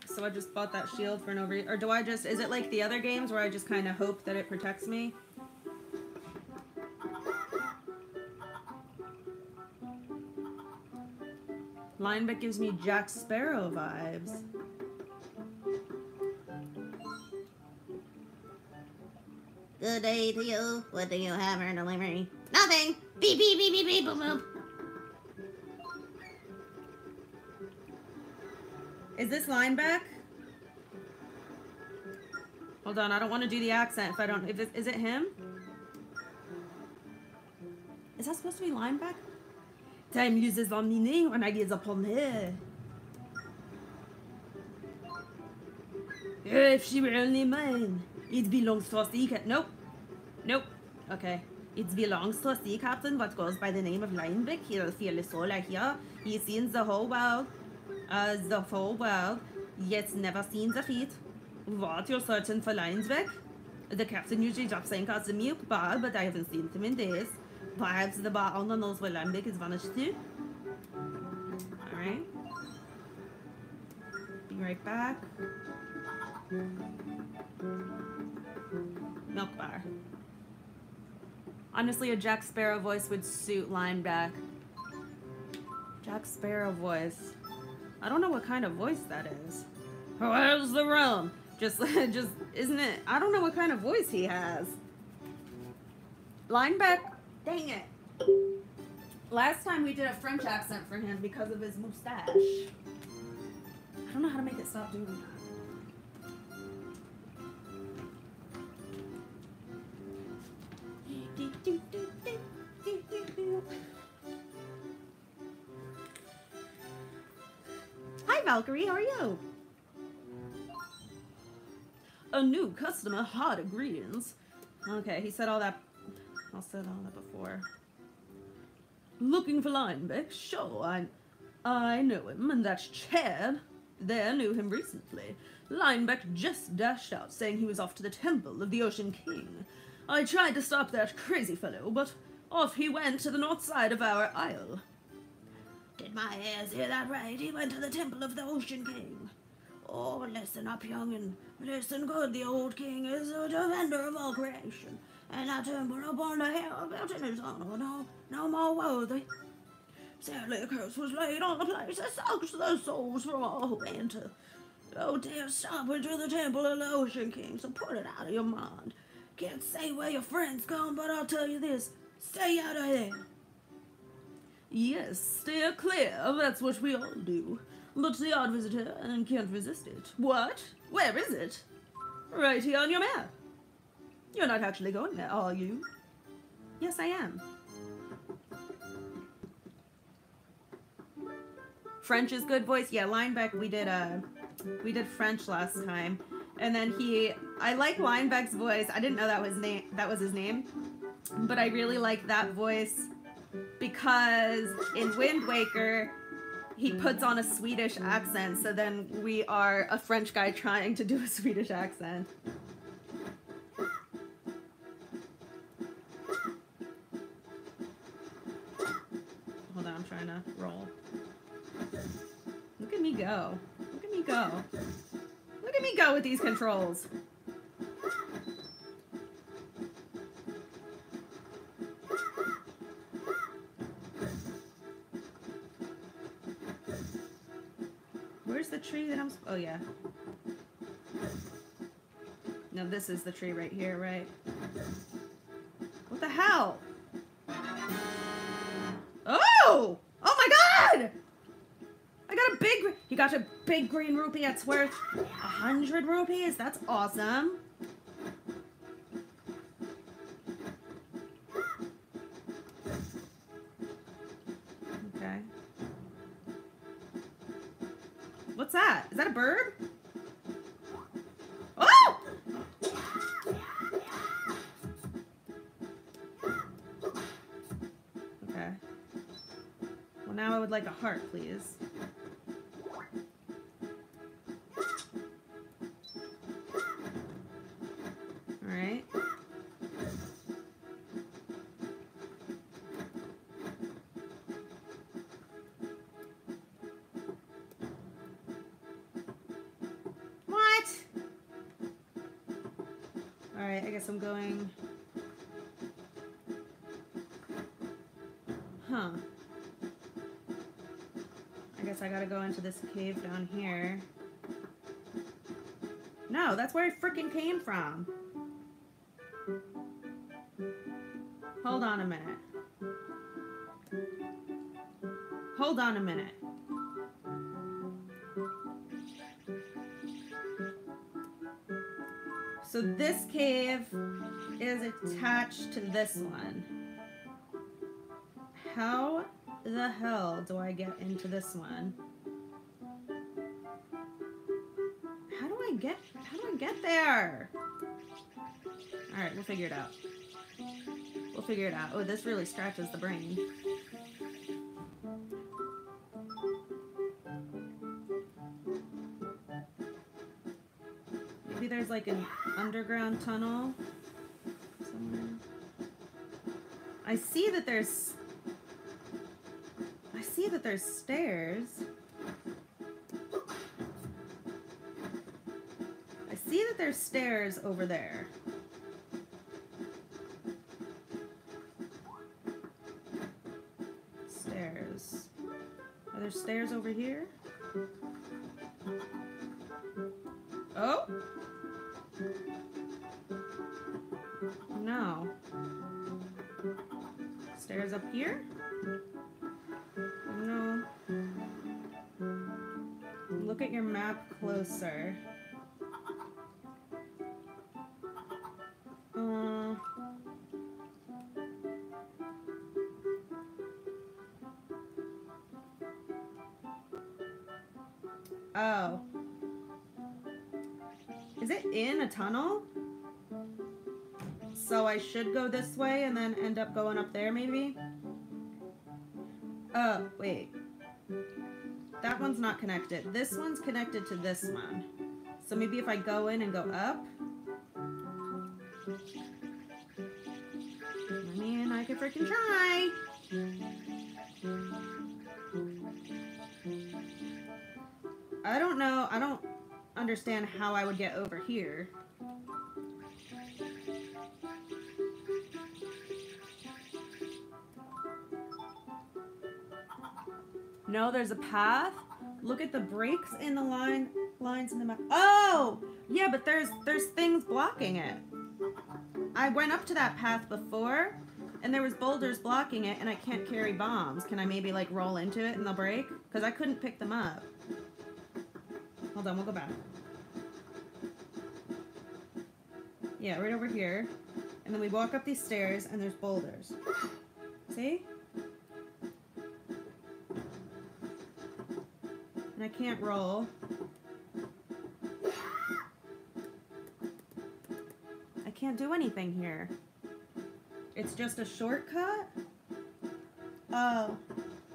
S1: So I just bought that shield for no reason. Or do I just, is it like the other games where I just kind of hope that it protects me? Linebeck gives me Jack Sparrow vibes.
S2: Good day to you. What do you have for delivery? Nothing. Beep beep beep beep beep boop boop.
S1: Is this Linebeck? Hold on, I don't want to do the accent if I don't. If it, is it him? Is that supposed to be Linebeck? Time uses on meaning when I gaze upon her. If she were only mine, it belongs to a sea captain. Nope. Nope. Okay. It belongs to a sea captain what goes by the name of Linebeck. He's a fearless soul hear. He's seen the whole world. Uh, the whole world. Yet never seen the feet. What, you're searching for Linebeck? The captain usually drops anchor at the milk bar, but I haven't seen him in days. Perhaps the bar owner knows where Linebeck has vanished to. Alright. Be right back. Milk bar. Honestly, a Jack Sparrow voice would suit Linebeck. Jack Sparrow voice. I don't know what kind of voice that is. Where's the rum? Just, just, isn't it? I don't know what kind of voice he has. Linebeck, dang it. Last time we did a French accent for him because of his mustache. I don't know how to make it stop doing that. Hi, Valkyrie. How are you? A new customer, hot ingredients. Okay, he said all that. I said all that before. Looking for Linebeck? Sure, I, I know him, and that's Chad. There, knew him recently. Linebeck just dashed out, saying he was off to the Temple of the Ocean King. I tried to stop that crazy fellow, but off he went to the north side of our isle.
S2: Did my ears hear that right? He went to the temple of the Ocean King. Oh, listen up, youngin. Listen good. The old king is a defender of all creation. And that temple upon the hill built in his honor, no, no more worthy. Sadly, a curse was laid on the place that sucks the souls from all who enter. Oh dear, stop it to the temple of the Ocean King, so put it out of your mind. Can't say where your friends gone, but I'll tell you this. Stay out of here.
S1: Yes, steer clear. That's what we all do. But the odd visitor and can't resist it. What? Where is it? Right here on your map. You're not actually going there, are you? Yes, I am. French is good voice. Yeah, Linebeck, we did uh we did French last time. And then he I like Linebeck's voice. I didn't know that was name that was his name. But I really like that voice because in Wind Waker he puts on a Swedish accent, so then we are a French guy trying to do a Swedish accent. Hold on, I'm trying to roll. Look at me go. Look at me go. Look at me go with these controls. Where's the tree that I'm... Oh, yeah. No, this is the tree right here, right? What the hell? Oh! Oh my god! I got a big... You got a big green rupee that's worth a hundred rupees? That's awesome. Okay. What's that? Is that a bird? Oh! Okay. Well, now I would like a heart, please. Going. Huh. I guess I gotta go into this cave down here. No, that's where I freaking came from. Hold on a minute. Hold on a minute. So this cave is attached to this one. How the hell do I get into this one? How do I get how do I get there? Alright, we'll figure it out. We'll figure it out. Oh, this really scratches the brain. Maybe there's like an underground tunnel I see that there's I see that there's stairs. I see that there's stairs over there. Here? No. Look at your map closer. Uh, oh. Is it in a tunnel? So I should go this way and then end up going up there, maybe? Oh, wait. That one's not connected. This one's connected to this one. So maybe if I go in and go up. I mean, I could freaking try. I don't know. I don't understand how I would get over here. No, there's a path. Look at the breaks in the line lines in the map. Oh, yeah, but there's there's things blocking it. I went up to that path before, and there was boulders blocking it, and I can't carry bombs. Can I maybe like roll into it and they'll break? Because I couldn't pick them up. Hold on, we'll go back. Yeah, right over here. And then we walk up these stairs, and there's boulders. See? And I can't roll. I can't do anything here. It's just a shortcut? Oh.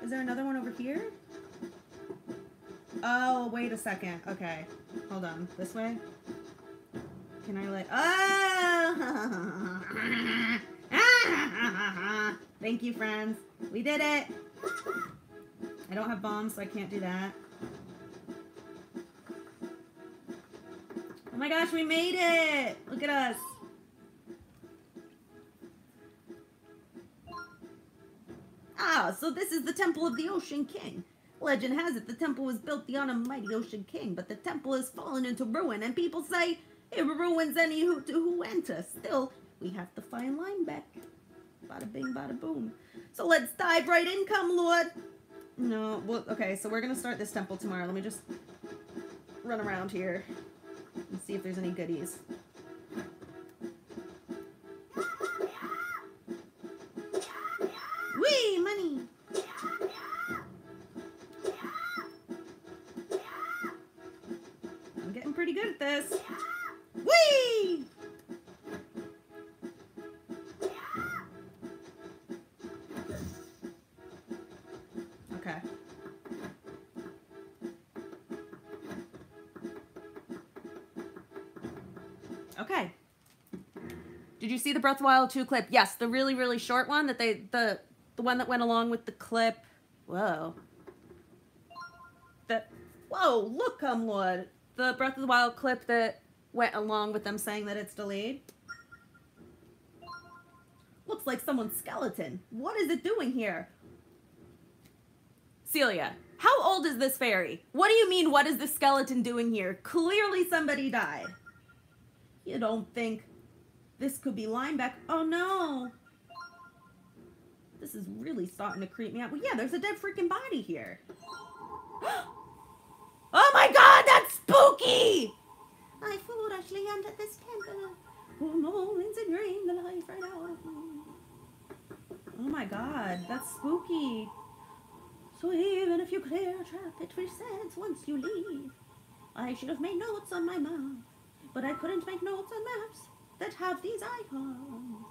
S1: Is there another one over here? Oh, wait a second. Okay. Hold on. This way? Can I like... Oh! Thank you, friends. We did it. I don't have bombs, so I can't do that. Oh my gosh, we made it! Look at us.
S2: Ah, so this is the Temple of the Ocean King. Legend has it the temple was built on a mighty Ocean King, but the temple has fallen into ruin, and people say it ruins any who to who enter. Still, we have to find Linebeck. Bada bing, bada boom. So let's dive right in, Cumlord.
S1: No, well, okay, so we're gonna start this temple tomorrow. Let me just run around here and see if there's any goodies.
S2: Wee, money.
S1: I'm getting pretty good at this.
S2: Wee!
S1: Okay. Did you see the Breath Wild 2 clip? Yes, the really, really short one that they the the one that went along with the clip. Whoa. The Whoa, look, Cumlord. The Breath of the Wild clip that went along with them saying that it's delayed.
S2: Looks like someone's skeleton. What is it doing here?
S1: Ciela, how old is this fairy? What do you mean, what is the skeleton doing here? Clearly somebody died. You don't think this could be Linebeck? Oh no. This is really starting to creep me out. Well, yeah, there's a dead freaking body here. oh my god, that's spooky!
S2: I foolishly entered this temple. For uh, moments and the life right out.
S1: Oh my god, that's spooky.
S2: So even if you clear a trap, it resets once you leave. I should have made notes on my map, but I couldn't make notes on maps that have these icons.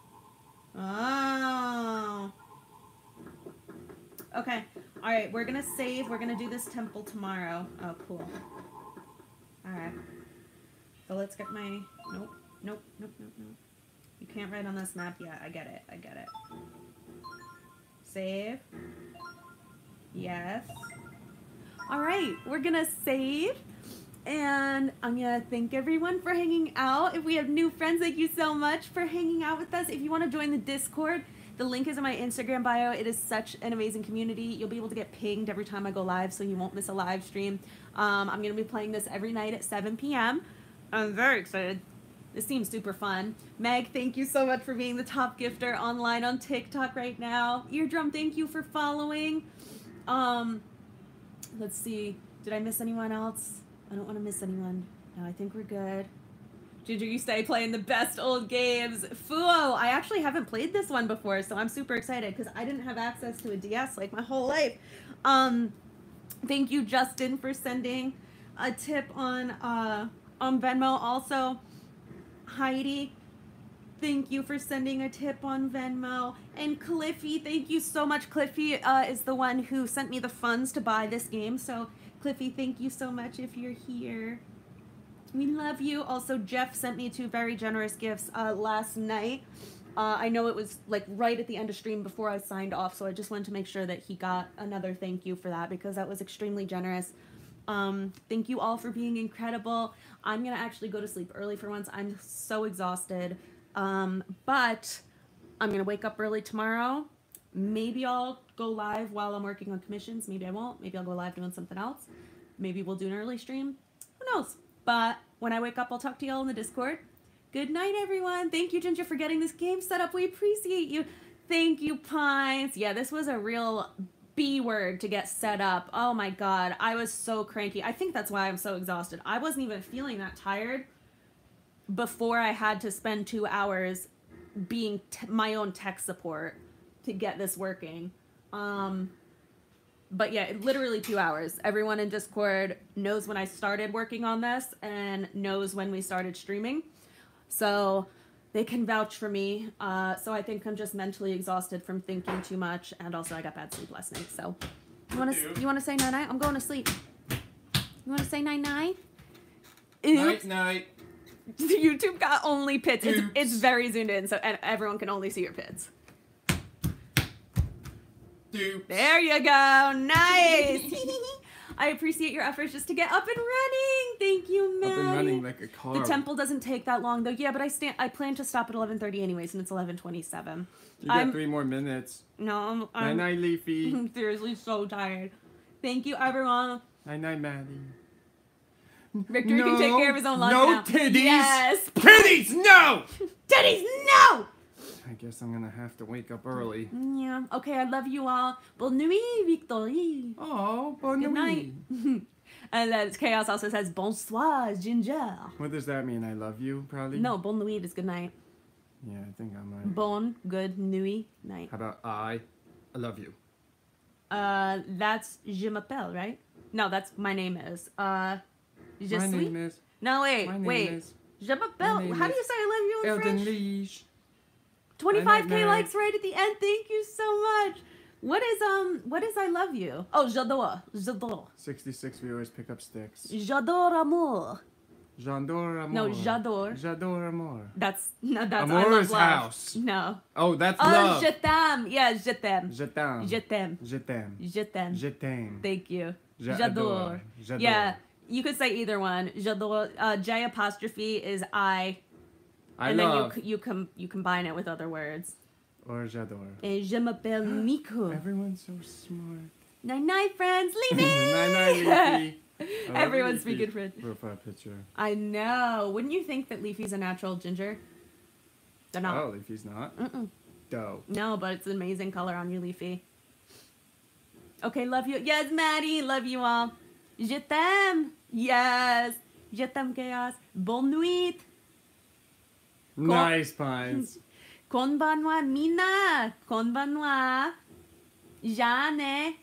S1: Oh. Okay. All right, we're gonna save. We're gonna do this temple tomorrow. Oh, cool. All right. So let's get my. Nope. Nope. Nope. Nope. Nope. You can't write on this map yet. I get it. I get it. Save. Yes. All right, we're gonna save. And I'm gonna thank everyone for hanging out. If we have new friends, thank you so much for hanging out with us. If you want to join the Discord, the link is in my Instagram bio. It is such an amazing community. You'll be able to get pinged every time I go live, so you won't miss a live stream. Um, I'm gonna be playing this every night at 7 p.m. I'm very excited. This seems super fun. Meg, thank you so much for being the top gifter online on TikTok right now. Eardrum, thank you for following. Um, let's see. Did I miss anyone else? I don't want to miss anyone. No, I think we're good. Ginger, you stay playing the best old games. Fuo, I actually haven't played this one before, so I'm super excited because I didn't have access to a DS like my whole life. Um, thank you, Justin, for sending a tip on uh, on Venmo. Also, Heidi, thank you for sending a tip on Venmo. And Cliffy, thank you so much. Cliffy uh, is the one who sent me the funds to buy this game. So, Cliffy, thank you so much if you're here. We love you. Also, Jeff sent me two very generous gifts uh, last night. Uh, I know it was like right at the end of stream before I signed off, so I just wanted to make sure that he got another thank you for that because that was extremely generous. Um, thank you all for being incredible. I'm gonna actually go to sleep early for once. I'm so exhausted. Um, but I'm gonna wake up early tomorrow. Maybe I'll go live while I'm working on commissions. Maybe I won't. Maybe I'll go live doing something else. Maybe we'll do an early stream. Who knows? But when I wake up, I'll talk to y'all in the Discord. Good night, everyone. Thank you, Ginger, for getting this game set up. We appreciate you. Thank you, Pines. Yeah, this was a real B word to get set up. Oh my god, I was so cranky. I think that's why I'm so exhausted. I wasn't even feeling that tired before I had to spend two hours being my own tech support to get this working. Um, but yeah, literally two hours. Everyone in Discord knows when I started working on this and knows when we started streaming. So they can vouch for me. Uh, so I think I'm just mentally exhausted from thinking too much, and also I got bad sleep last night. So you want to you want to say night night? I'm going to sleep. You want to say night night?
S6: Night, night.
S1: YouTube got only pits. It's, it's very zoomed in, so and everyone can only see your pits. There you go. Nice. I appreciate your efforts just to get up and running. Thank you,
S6: Up and running like a car.
S1: The temple doesn't take that long though. Yeah, but I stand. I plan to stop at eleven thirty anyways, and it's eleven twenty-seven.
S6: You got
S1: I'm-
S6: three more minutes.
S1: No, I'm,
S6: Night
S1: I'm
S6: night, Leafy.
S1: seriously so tired. Thank you, everyone.
S6: night night, Maddie.
S1: Victor can take care of his own lunch
S6: No
S1: now.
S6: titties.
S1: Yes.
S6: Titties, no.
S1: Titties, no.
S6: I guess I'm gonna have to wake up early.
S1: Yeah. Okay, I love you all. Bonne nuit, Victorie.
S6: Oh, bonne
S1: Good
S6: nuit.
S1: night. and then Chaos also says bonsoir, Ginger.
S6: What does that mean? I love you, probably.
S1: No, bonne nuit is good night.
S6: Yeah, I think I might.
S1: Bon, good nuit, night.
S6: How about I? I love you.
S1: Uh, that's je m'appelle, right? No, that's my name is. Uh, je
S6: My
S1: suis.
S6: name is.
S1: no, wait,
S6: My name
S1: wait.
S6: is
S1: Je m'appelle. How do you say I love you in
S6: Elden
S1: French?
S6: Liege.
S1: 25k likes right at the end. Thank you so much. What is um? What is I love you? Oh, j'adore, j'adore,
S6: 66 viewers pick up sticks.
S1: j'adore amour.
S6: J'adore amour.
S1: No, j'adore.
S6: J'adore amour.
S1: That's no, that's I
S6: Amour
S1: love
S6: is
S1: love.
S6: house.
S1: No.
S6: Oh, that's
S1: Oh,
S6: love.
S1: je t'aime. Yeah, je t'aime.
S6: Je t'aime.
S1: Je t'aime.
S6: Je t'aime.
S1: Je t'aime.
S6: Je t'aime.
S1: Thank you.
S6: J'adore. J'adore.
S1: Yeah, you could say either one. J'adore. Uh, J apostrophe is I,
S6: I
S1: and
S6: love.
S1: then you you com- you combine it with other words.
S6: Or j'adore.
S1: Et je m'appelle ah, Nico.
S6: Everyone's so smart.
S1: Night night, friends. Leave
S6: Night night, Leafy.
S1: Everyone's
S6: Leafy.
S1: speaking friend.
S6: Profile picture.
S1: I know. Wouldn't you think that Leafy's a natural ginger? They're not.
S6: Oh, Leafy's not.
S1: Mm-mm.
S6: Dope.
S1: No, but it's an amazing color on you, Leafy. Okay, love you. Yes, Maddie, love you all. Je t'aime. Yes. Je t'aime, chaos. Bonne nuit.
S6: Nice pines.
S1: Konbanwa, Mina. Konbanwa. Jane.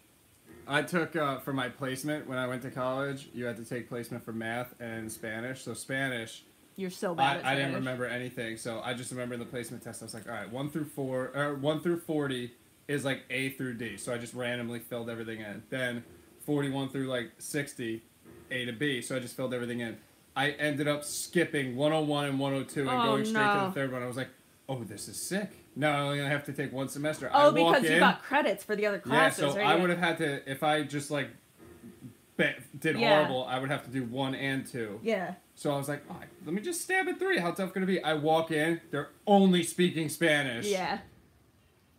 S6: I took uh, for my placement when I went to college. You had to take placement for math and Spanish. So Spanish,
S1: You're so
S6: I,
S1: bad at
S6: I didn't remember anything. So I just remember in the placement test. I was like, all right, one through four, or one through forty is like A through D. So I just randomly filled everything in. Then forty-one through like sixty, A to B. So I just filled everything in. I ended up skipping 101 and 102 and
S1: Oh,
S6: going straight to the third one. I was like, oh, this is sick. Now I only have to take one semester.
S1: Oh,
S6: I walk
S1: because you
S6: in,
S1: got credits for the other classes.
S6: yeah, so
S1: right?
S6: I would have had to if I just like did
S1: Yeah.
S6: horrible. I would have to do one and two.
S1: Yeah.
S6: So I was like, right, let me just stab at three. How tough could it be? I walk in, they're only speaking Spanish.
S1: Yeah.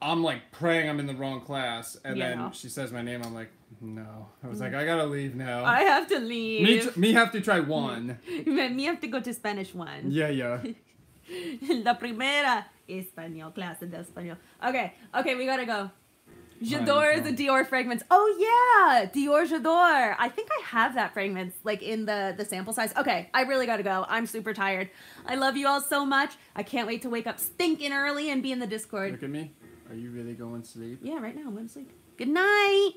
S6: I'm like praying I'm in the wrong class, and then
S1: no.
S6: she says my name. I'm like, no. I was mm. like, I gotta leave now.
S1: I have to
S6: me,
S1: leave.
S6: t- me have to try one.
S1: Me have to go to Spanish one.
S6: yeah, yeah.
S1: La primera español, clase de español. Okay, okay, we gotta go. J'adore the Dior fragments. Oh yeah, Dior J'adore. I think I have that fragments like in the the sample size. Okay, I really gotta go. I'm super tired. I love you all so much. I can't wait to wake up stinking early and be in the Discord.
S6: Look at me. Are you really going to sleep?
S1: Yeah, right now I'm going to sleep. Good night.